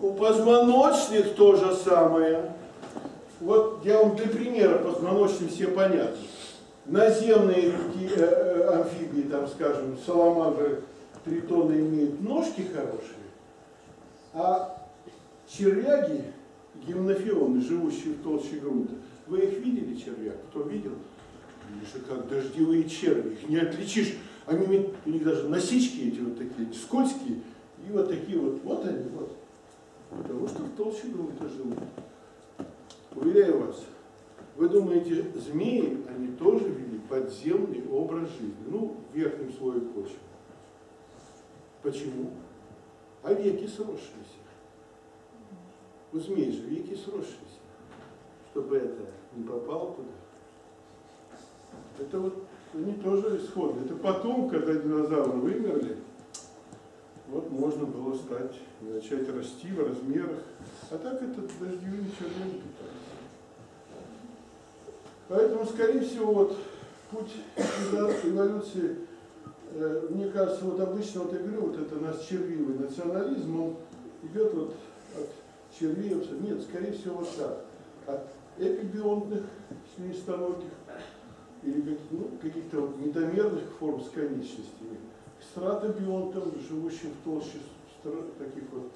у позвоночных то же самое. Вот я вам для примера позвоночным все понятно. Наземные э, э, амфибии, там, скажем, саламандры, тритоны имеют ножки хорошие, а червяги, гимнофионы, живущие в толще грунта, вы их видели, червяк? Кто видел? Они же как дождевые черви, их не отличишь. Они, у них даже носички эти вот такие, скользкие, и вот такие вот, вот они, вот. Потому что в толще грунта живут. Уверяю вас, вы думаете, змеи, они тоже вели подземный образ жизни, ну, в верхнем слое почвы. Почему? А веки сросшиеся. У змей же веки сросшиеся, чтобы это не попало туда. Это вот они тоже исходны. Это потом, когда динозавры вымерли, вот можно было стать, начать расти в размерах. А так это дождевыми червями питались. Поэтому, скорее всего, вот путь эволюции, э, мне кажется, вот обычно, вот я говорю, вот это наш червивый национализм, он идет вот червей, нет, скорее всего, вот так, от эпибионтных членистоногих или ну, каких-то недомерных форм с конечностями, к стратобионтам, живущим в толще таких вот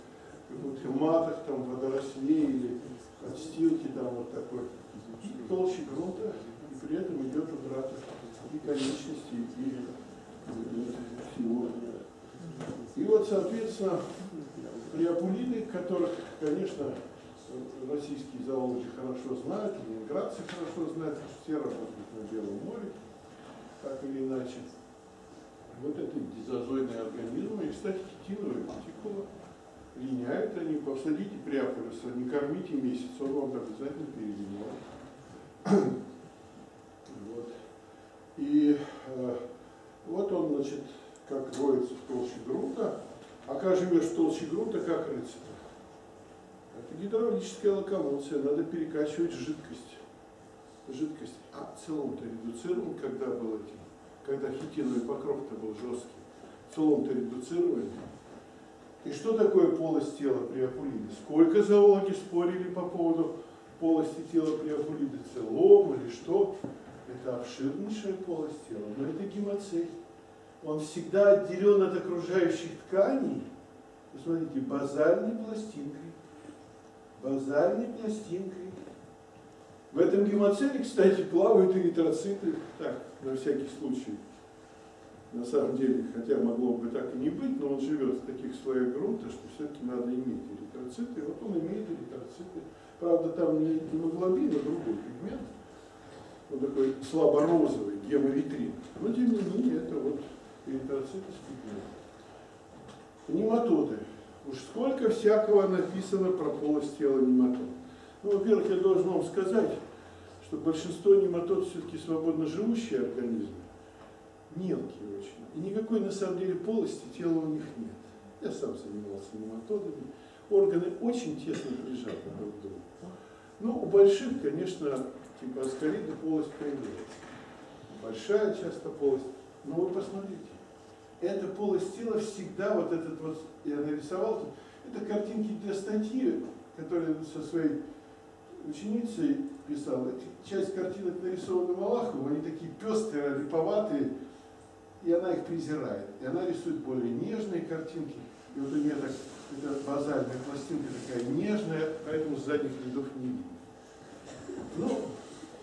каких-то матах, там, водорослей или подстилки, там, вот такой, и толще грунта, и при этом идет утрата и конечностей, и всего. И вот, соответственно, приапулиды, которых, конечно, российские зоологи хорошо знают, ленинградцы хорошо знают, все работают на Белом море, так или иначе. Вот это дизозойные организмы, и, кстати, хитиновые кутикула, линяют они, посадите приапулюса, не кормите месяц, он вам обязательно перелиняет. Вот. И э, вот он, значит, как роется в толще грунта, а как живешь в толще грунта, как рыться-то? Это гидравлическая локомоция, надо перекачивать жидкость. жидкость, а целом-то редуцирован, когда был этим, когда хитиновый покров-то был жесткий, целом-то редуцировали. И что такое полость тела при апулиде? Сколько зоологи спорили по поводу полости тела при апулиде, целом или что? Это обширнейшая полость тела, но это гемоцель. Он всегда отделен от окружающих тканей, посмотрите, базальной пластинкой. Базальной пластинкой. В этом гемоцеле, кстати, плавают эритроциты, так, на всякий случай. На самом деле, хотя могло бы так и не быть, но он живет в таких слоях грунта, что все-таки надо иметь эритроциты. Вот он имеет эритроциты. Правда, там не гемоглобин, а другой пигмент. Он такой слабо-розовый, геморитрин. Но тем не менее, это вот эритроциты с пигментом. Нематоды. Уж сколько всякого написано про полость тела нематод. Ну, во-первых, я должен вам сказать, что большинство нематод все-таки свободно живущие организмы, мелкие очень. И никакой на самом деле полости тела у них нет. Я сам занимался нематодами. Органы очень тесно прижаты друг к другу. Ну, у больших, конечно, типа аскарида полость появляется. Большая часто полость. Но вы посмотрите, эта полость тела всегда, вот этот вот, я нарисовал это картинки для статьи, которые со своей ученицей писал. Часть картинок нарисованы Малаховым, они такие пестрые, липоватые, и она их презирает. И она рисует более нежные картинки. И вот у нее так, эта базальная пластинка такая нежная, поэтому задних рядов не видно. Ну,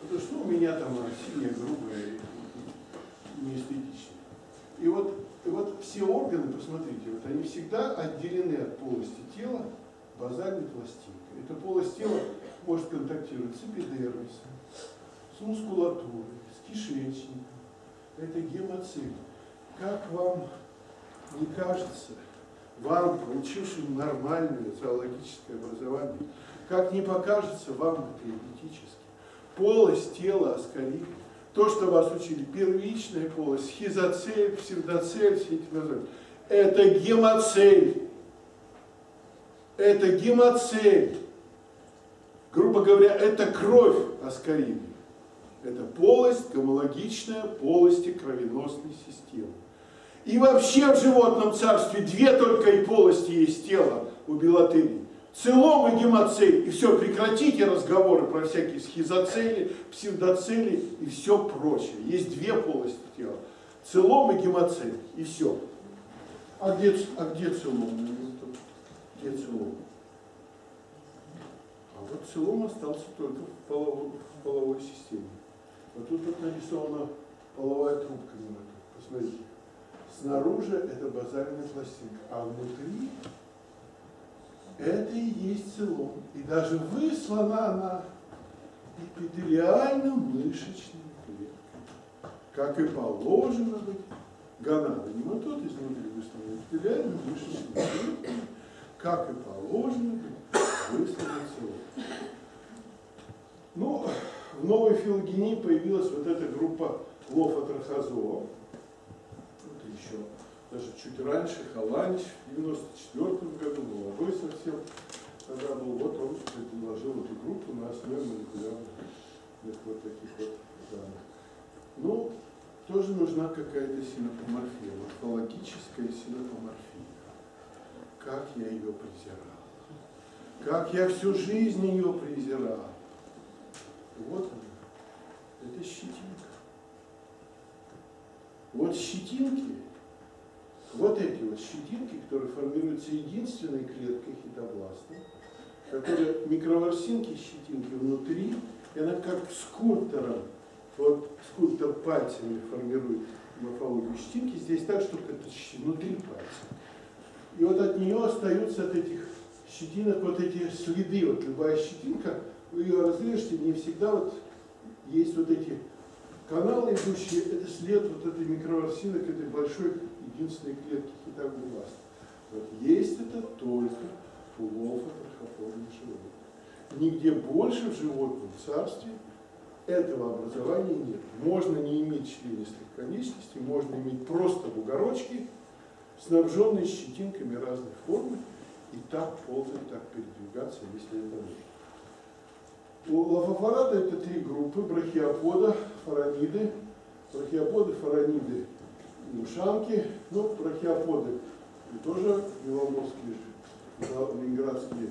потому что у меня там синяя, грубая, неэстетичная. И вот все органы, посмотрите, вот они всегда отделены от полости тела базальной пластинкой. Эта полость тела может контактировать с эпидермисом, с мускулатурой, с кишечником. Это гемоцит. Как вам не кажется, вам, получившим нормальное зоологическое образование, как не покажется вам это эпитически, полость тела аскорид, то, что вас учили, первичная полость, хизоцель, псевдоцель, все эти названия, это гемоцель. Это гемоцель. Грубо говоря, это кровь аскоридная. Это полость, гомологичная полости кровеносной системы. И вообще в животном царстве две только и полости есть тела у белотерии. Целом и гемоцель. И все, прекратите разговоры про всякие схизоцели, псевдоцели и все прочее. Есть две полости тела. Целом и гемоцель. И все. А где, а где целом? Где целом? А вот целом остался только в половой, в половой системе. Вот тут вот нарисована половая трубка. Посмотрите. Снаружи это базальная пластинка, а внутри это и есть целом. И даже выслана она эпителиально-мышечной клеткой. Как и положено быть. Гонада нематод изнутри выслана эпителиально-мышечной клеткой. Как и положено быть выслана целом. Ну, в новой филогении появилась вот эта группа лофотрахозоа еще даже чуть раньше, Халанич в 94 году, молодой совсем, тогда был, вот он предложил эту группу на основе молекулярных вот таких вот данных. Ну, тоже нужна какая-то синопоморфия, морфологическая синопоморфия. Как я ее презирал. Как я всю жизнь ее презирал. Вот она. Это щетинка. Вот щетинки вот эти вот щетинки, которые формируются единственной клеткой хитобласта, которые микроворсинки щетинки внутри, и она как скульптором, вот скульптор пальцами формирует морфологию щетинки, здесь так, что это внутри пальца. И вот от нее остаются от этих щетинок вот эти следы, вот любая щетинка, вы ее разрежете, не всегда вот есть вот эти каналы идущие, это след вот этой микроворсинок, этой большой единственной клетки хитогласта. Вот есть это только у лофотрахоформных животных. Нигде больше в животном царстве этого образования нет. Можно не иметь членистых конечностей, можно иметь просто бугорочки, снабженные щетинками разной формы, и так ползать, так передвигаться, если это нужно. У лафофорада это три группы, брахиопода, фараниды, брахиоподы, фараниды, ушанки, ну, брахиоподы тоже беломорские, ленинградские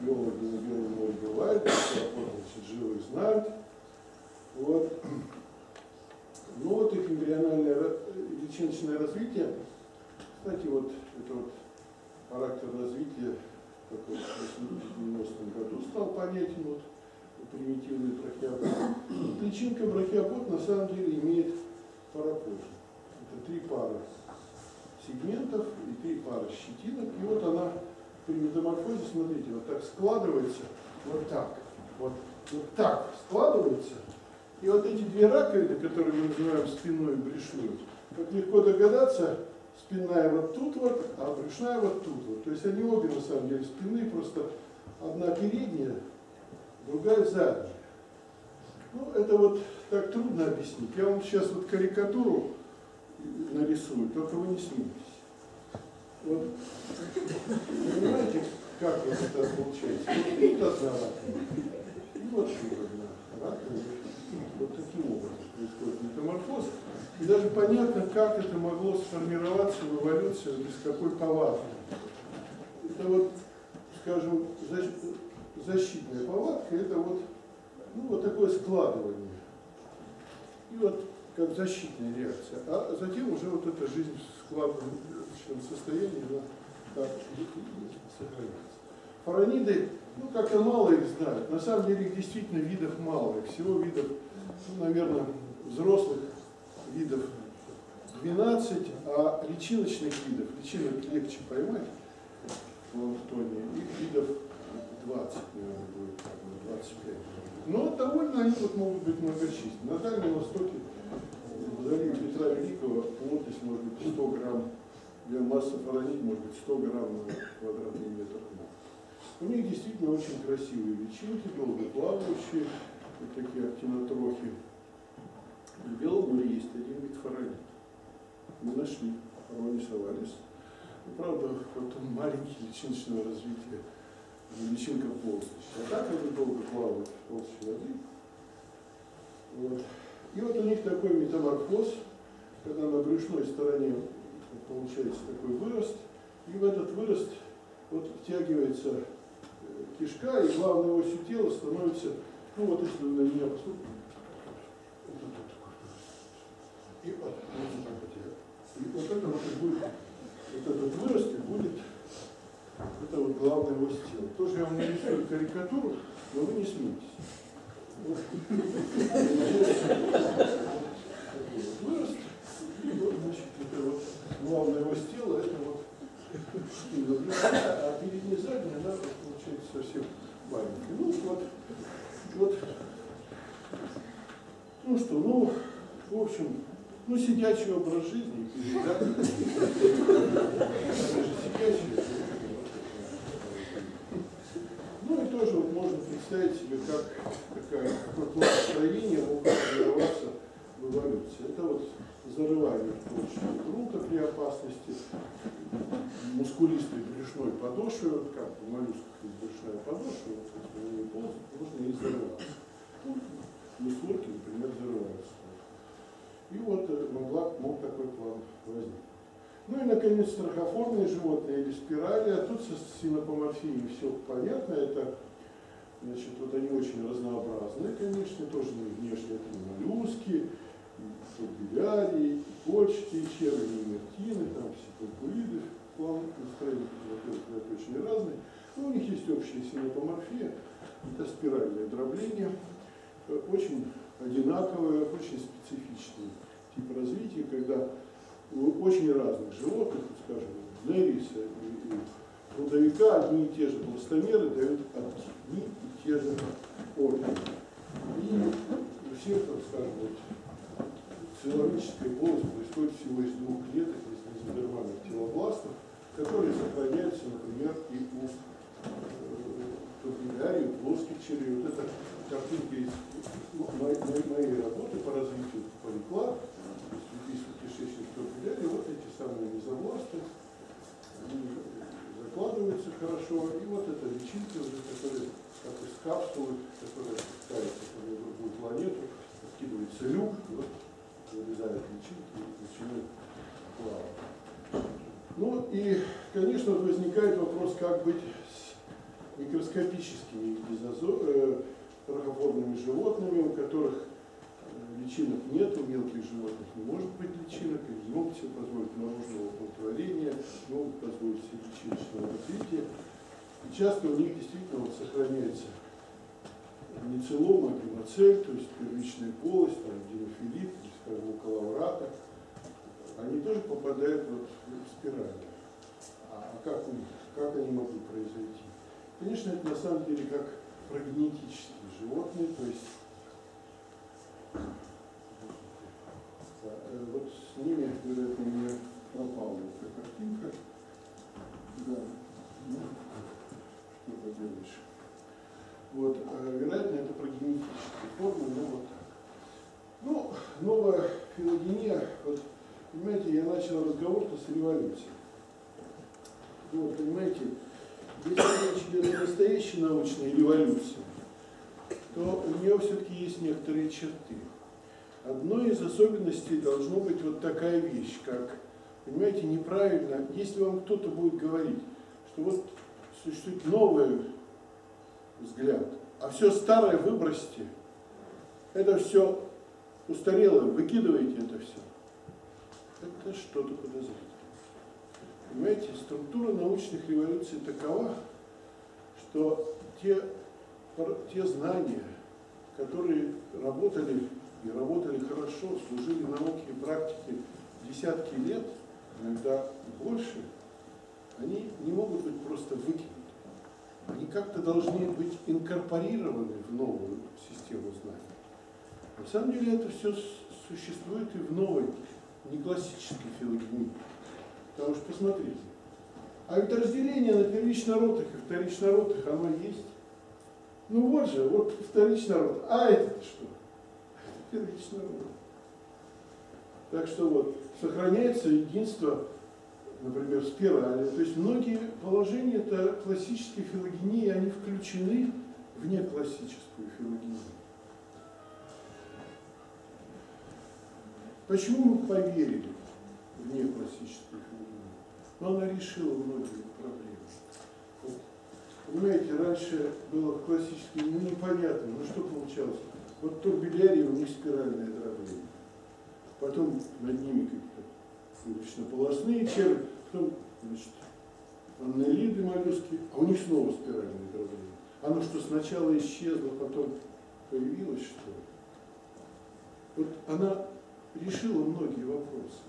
биологи на Белом море бывают, значит, живые знают. Вот. Ну вот их эмбриональное личиночное развитие, кстати, вот это вот характер развития как вот в 90-м году стал понятен вот примитивный брахиопод. Личинка брахиопод на самом деле имеет парапод. Три пары сегментов и три пары щетинок. И вот она при метаморфозе, смотрите, вот так складывается, вот так, вот, вот так складывается. И вот эти две раковины, которые мы называем спинной и брюшной, как легко догадаться, спинная вот тут вот, а брюшная вот тут вот. То есть они обе на самом деле спинные, просто одна передняя, другая задняя. Ну, это вот так трудно объяснить. Я вам сейчас вот карикатуру нарисую, только вы не смеетесь. Вот, понимаете, как вот это получается? Вот тут одна раковина, и вот тут одна раковина. Вот таким образом происходит метаморфоз. И даже понятно, как это могло сформироваться в эволюции, без какой повадки. Это вот, скажем, защитная повадка, это вот, ну, вот такое складывание. И вот как защитная реакция. А затем уже вот эта жизнь в складывающем состоянии, она так сохраняется. Фараниды, ну как-то мало их знают. На самом деле их действительно видов мало. Всего видов, ну, наверное, взрослых видов 12, а личиночных видов, личинок легче поймать в планктоне, их видов 20, наверное, будет, 25. Но довольно они вот могут быть многочисленны. На Дальнем Востоке в заливе Петра Великого плотность может быть 100 грамм, для массы фаранит может быть 100 грамм на квадратный метр У них действительно очень красивые личинки, долгоплавающие, вот такие актинотрохи. В Белом есть один вид фаранит. Мы нашли, аромисовались. Ну, правда, вот он маленький личиночного развития, личинка полностью. А так они долго плавают в толще воды. Вот. И вот у них такой метаморфоз, когда на брюшной стороне получается такой вырост, и в этот вырост вот втягивается э, кишка, и главной осью тела становится, ну вот если на меня посмотрите, и вот, вот вот и будет, вот этот вырост и будет это вот главная ось тела. Тоже я вам нарисую карикатуру, но вы не смейтесь. И вот, значит, это вот вот а передняя задняя, она получается совсем маленькая. Ну вот, вот, ну что, ну, в общем, ну, сидячий образ жизни, да? сидячий. Ну и тоже вот можно представить себе, как такая, какое строение могут формироваться в эволюции. Это вот зарывание толщины грунта при опасности, мускулистой брюшной подошвы, как у моллюсков есть брюшная подошва, вот если на ней ползать, можно и зарываться. Ну, мусорки, например, зарываются. И вот э, могла, мог такой план возникнуть. Ну и, наконец, страхоформные животные или спирали. А тут со синопоморфией все понятно. Это, значит, вот они очень разнообразные, конечно, тоже внешне это моллюски, суббилярии, почки, черви, мертины, там сипулькулиды, план настроения это очень разные. Но у них есть общая синопоморфия, это спиральное дробление, э, очень одинаковое, очень специфичный тип развития, когда у очень разных животных, скажем, Нериса и, и одни и те же пластомеры дают одни те же органы. И у всех, так скажем, вот, физиологическая полость происходит всего из двух клеток, из мезодермальных телобластов, которые сохраняются, например, и у Турбинарии, у плоских червей. Вот эта картинка из моей, моей работы по развитию поликла, кишечник турбинарии, вот эти самые мезобласты, закладываются хорошо, и вот эта личинка уже, которая как из капсулы, которая спускается на другую планету, откидывается люк, вот вырезает личинки и начинает плавать. Ну и, конечно, возникает вопрос, как быть с микроскопическими дизозо... ракоформными э, животными, у которых э, личинок нет, у мелких животных не может быть личинок, они не могут наружного оплодотворения, не могут позволить себе личиночного развития. И часто у них действительно вот сохраняется не целом, а гемоцель, то есть первичная полость, там, гемофилит, скажем, около врата, они тоже попадают вот в спираль. А, а как, у них, как они могут произойти? Конечно, это на самом деле как прогенетические животные, то есть э, вот с ними, вероятно, у меня пропала эта картинка. Да, что поделаешь. Вот, э, вероятно, это про генетические формы, но вот так. Ну, новая филогения, вот, понимаете, я начал разговор-то с революции. Вот, понимаете, если речь идет о настоящей научной революции, то у нее все-таки есть некоторые черты. Одной из особенностей должно быть вот такая вещь, как, понимаете, неправильно, если вам кто-то будет говорить, что вот существует новый взгляд, а все старое выбросьте, это все устарелое, выкидывайте это все. Это что-то подозрительное. Понимаете, структура научных революций такова, что те, те знания, которые работали и работали хорошо, служили науке и практике десятки лет, иногда больше, они не могут быть просто выкинуты. Они как-то должны быть инкорпорированы в новую систему знаний. На самом деле это все существует и в новой, не классической филогении. Потому что, посмотрите, а ведь разделение на первично-родных и вторично-родных, оно есть. Ну вот же, вот вторично род. А это что? Это первично род. Так что вот, сохраняется единство, например, спирали. То есть многие положения это классической филогении, они включены в неклассическую филогению. Почему мы поверили в неклассическую филогению? Но она решила многие проблемы. Понимаете, раньше было в классической, ну непонятно, ну что получалось? Вот турбилярия у них спиральное дробление. Потом над ними какие-то полосные черви, потом, значит, аннелиды моллюски, а у них снова спиральное дробление. Оно что, сначала исчезло, потом появилось, что ли? Вот она решила многие вопросы.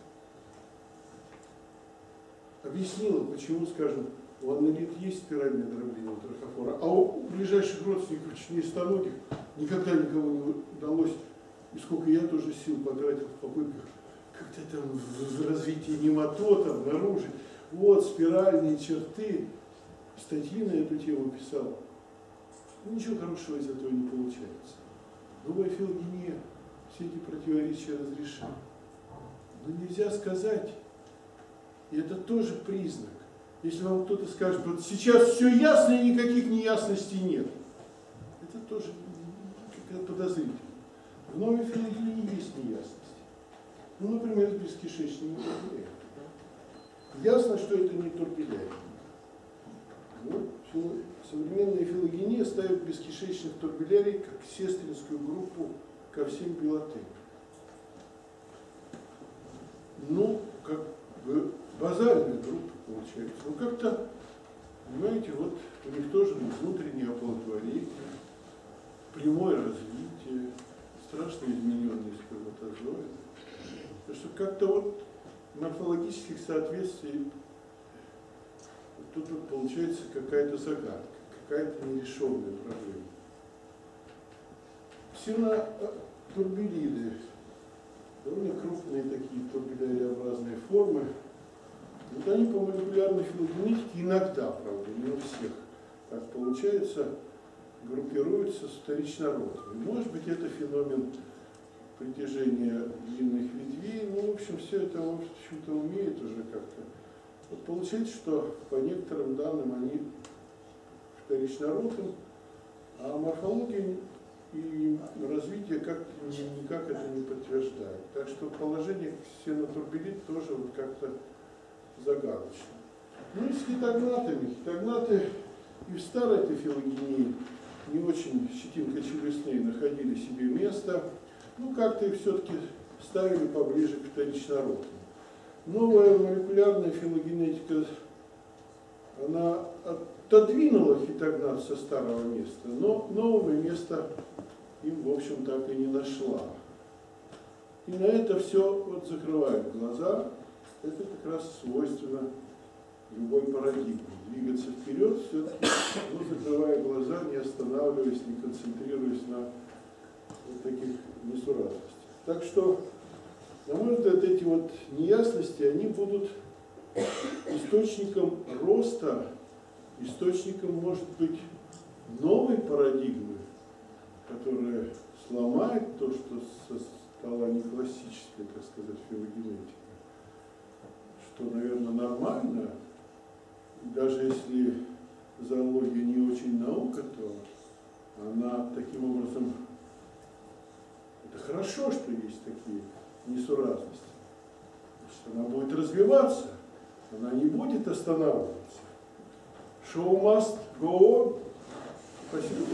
Объяснила, почему, скажем, у аннелит есть спиральное дробление у трахофора, а у ближайших родственников членистоногих никогда никого не удалось, и сколько я тоже сил потратил в попытках как-то там в развитии нематота обнаружить. Вот спиральные черты. Статьи на эту тему писал. Ничего хорошего из этого не получается. Новая филогения все эти противоречия разрешим. Но нельзя сказать, и это тоже признак, если вам кто-то скажет, вот сейчас все ясно и никаких неясностей нет. Это тоже какая-то подозрительно. В новой филогении есть неясности. Ну, например, бескишечными турбиляриями. Ясно, что это не турбилярия. Ну, современная филогения ставит бескишечных турбилярий как сестринскую группу ко всем пилотам. Ну, как бы базальная группа получается. Ну, как-то, понимаете, вот у них тоже внутреннее оплодотворение, прямое развитие, страшно измененные сперматозоиды. Потому что как-то вот морфологических соответствий тут вот получается какая-то загадка, какая-то нерешенная проблема. Синотурбилиды, довольно крупные такие турбилярioобразные формы. Вот они по молекулярной филогенетике иногда, правда, не у всех, так получается, группируются вторичнородными. Может быть, это феномен притяжения длинных ветвей. Ну, в общем, все это, в общем-то, умеет уже как-то. Вот получается, что по некоторым данным они вторичнородным, А морфология и развитие как никак это не подтверждает. Так что положение ксенотурбелит тоже вот как-то загадочно. Ну и с хитогнатами. Хитогнаты и в старой этой не очень щетинкочелюстные находили себе место. Ну, как-то их все-таки ставили поближе к вторичнородным. Новая молекулярная филогенетика, она отодвинула хитогнат со старого места, но нового места им, в общем, так и не нашла. И на это все вот закрывают глаза. Это как раз свойственно любой парадигме. Двигаться вперед все-таки, но закрывая глаза, не останавливаясь, не концентрируясь на таких несуразностях. Так что, на мой взгляд, эти вот неясности, они будут источником роста, источником, может быть, новой парадигмы, которая сломает то, что стало не классической, так сказать, филогенетикой, что, наверное, нормально, даже если зоология не очень наука, то она таким образом, это хорошо, что есть такие несуразности. Значит, она будет развиваться, она не будет останавливаться. Show must go on. Спасибо.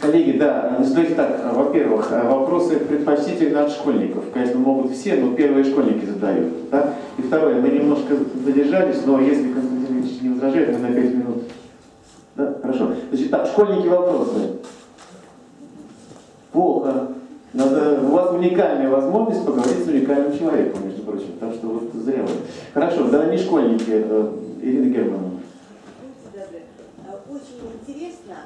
Коллеги, да, давайте так, во-первых, вопросы предпочтительны от школьников. Конечно, могут все, но первые школьники задают. Да? Второе, мы немножко задержались, но если Константин Ильич не возражает, мы на 5 минут. Да, хорошо. Значит, так, школьники вопросы. Плохо. Надо, у вас уникальная возможность поговорить с уникальным человеком, между прочим. Так что вот зря. Хорошо, да, не школьники. Э, Ирина Германовна. Очень интересно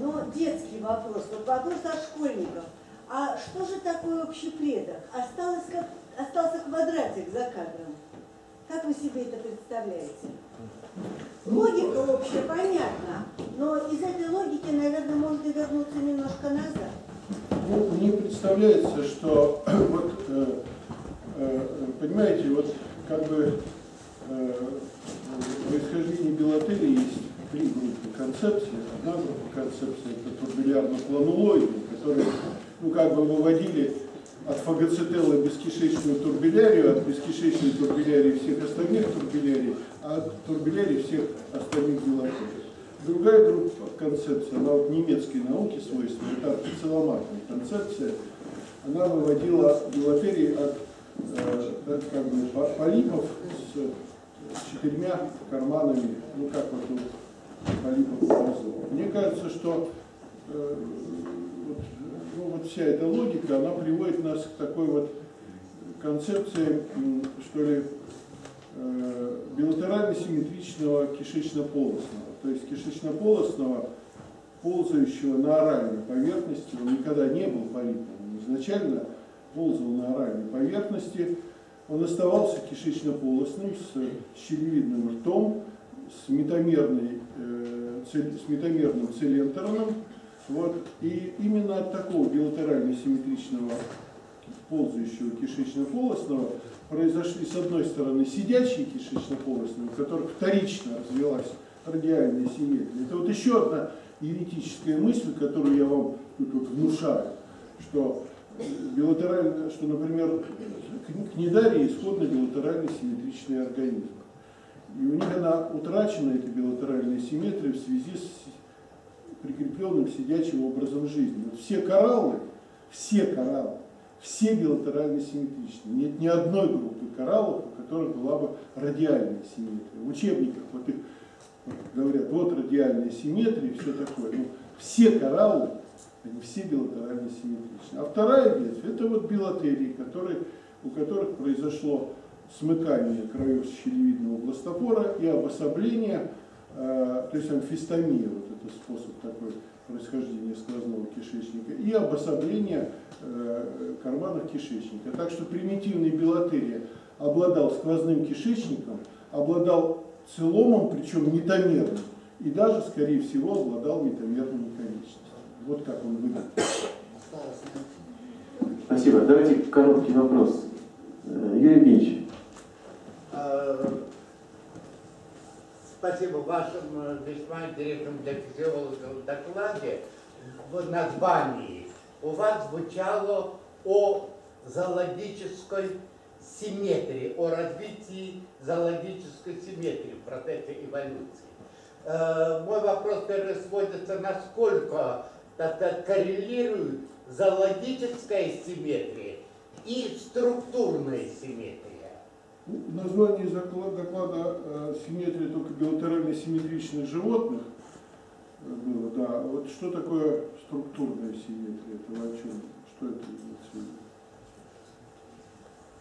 но детский вопрос, вот вопрос от школьников. А что же такое общий предок? Осталось как, остался квадратик за кадром. Как вы себе это представляете? Логика общая понятна, но из этой логики, наверное, можно вернуться немножко назад. Ну, мне представляется, что вот, э, э, понимаете, вот как бы э, происхождение Белотерии есть три группы концепций. Одна группа концепции это турбулярно-планулоидные, которые ну, как бы выводили от фагоцителла бескишечную турбулярию, от бескишечной турбулярии всех остальных турбулярий, а от турбулярии всех остальных белотерий. Другая группа концепций, она вот немецкой науки свойственна, это артицеломатная концепция, она выводила белотерии от э, как бы, полипов с четырьмя карманами, ну как вот мне кажется, что э, ну, вот вся эта логика, она приводит нас к такой вот концепции, что ли, э, билатерально-симметричного кишечно-полостного. То есть кишечно-полостного, ползающего на оральной поверхности, он никогда не был полипом, изначально ползал на оральной поверхности, он оставался кишечно-полостным с щелевидным ртом, с метамерной Э, с метамерным цилинтерном. Вот. И именно от такого билатерально-симметричного ползающего кишечно-полостного произошли, с одной стороны, сидячие кишечно-полостные, у которых вторично развилась радиальная симметрия. Это вот еще одна еретическая мысль, которую я вам тут вот внушаю, что билатерально, что, например, книдарии исходно билатерально-симметричный организм. И у них она утрачена, эта билатеральная симметрия, в связи с прикрепленным сидячим образом жизни. Вот все кораллы, все кораллы, все билатерально симметричны. Нет ни одной группы кораллов, у которых была бы радиальная симметрия. В учебниках вот их говорят, вот радиальная симметрия и все такое. Но все кораллы, они все билатерально симметричны. А вторая ветвь, это вот билатерии, которые, у которых произошло смыкание краев щелевидного бластопора и обособление, то есть амфистомия, вот это способ такой происхождения сквозного кишечника, и обособление э, карманов кишечника. Так что примитивный билатерия обладал сквозным кишечником, обладал целомом, причем метамерным, и даже, скорее всего, обладал метамерными конечностями. Вот как он выглядит. Спасибо. Давайте короткий вопрос Э, Юрий Евгеньевич. Спасибо в вашем э, весьма интересном для физиологов докладе в названии у вас звучало о зоологической симметрии, о развитии зоологической симметрии в процессе эволюции. Э, Мой вопрос первый сводится, насколько так сказать, коррелирует зоологическая симметрия и структурная симметрия. Ну, Название доклада э, «Симметрия только билатерально-симметричных животных» э, было, да. Вот что такое структурная симметрия? Это о чем? Что это имеется?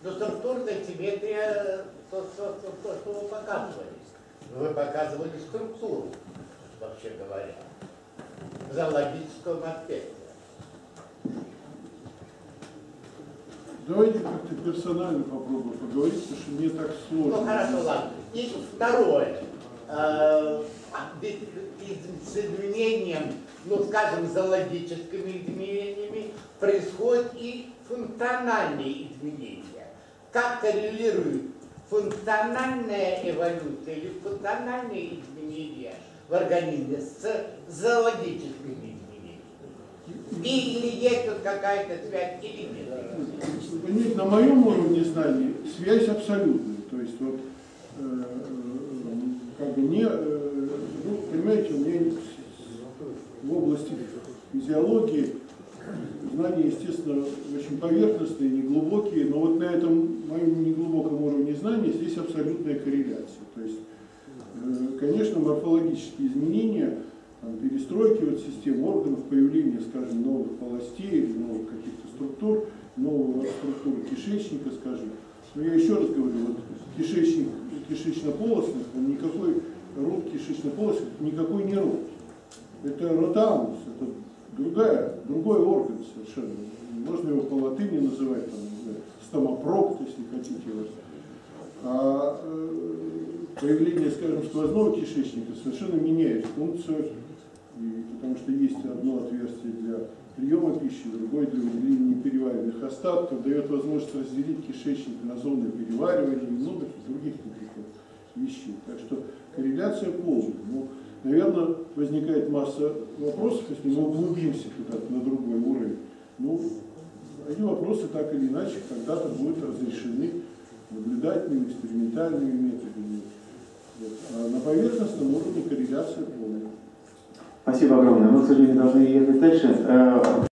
Но структурная симметрия, то, то, то, то, что вы показывали. Вы показывали структуру, вообще говоря, в зоологическом аспекте. Давайте как-то персонально попробуем поговорить, потому что мне так сложно. Ну хорошо, ладно. И второе. Э, из- с изменением, ну скажем, зоологическими изменениями происходят и функциональные изменения. Как коррелирует функциональная эволюция или функциональные изменения в организме с зоологическими изменениями? Или есть тут какая-то связь, или нет? Понимаете, на моем уровне знаний связь абсолютная. То есть вот э, э, как бы не, э, ну, понимаете, у меня в области физиологии знания, естественно, очень поверхностные, неглубокие, но вот на этом моем неглубоком уровне знаний здесь абсолютная корреляция. То есть, конечно, морфологические изменения, там, перестройки вот систем органов, появление, скажем, новых полостей новых каких-то структур, нового структуры кишечника, скажем. Но я еще раз говорю, вот кишечник кишечно-полостных, он никакой род кишечно-полостных, никакой не род. Это ротамус, это другая, другой орган совершенно. Можно его по латыни называть, там, стомопрокт, если хотите. Вот. А э, появление, скажем, сквозного кишечника совершенно меняет функцию, и, потому что есть одно отверстие для приема пищи, другое для выделения непереваренных остатков, дает возможность разделить кишечник на зоны переваривания и много других вот вещей. Так что корреляция полная. Ну, наверное, возникает масса вопросов, если мы углубимся куда-то на другой уровень. Ну, эти вопросы так или иначе когда-то будут разрешены наблюдательными, экспериментальными методами. Вот. А на поверхностном уровне корреляция полная. Спасибо огромное. Мы, к сожалению, должны ехать дальше. Э,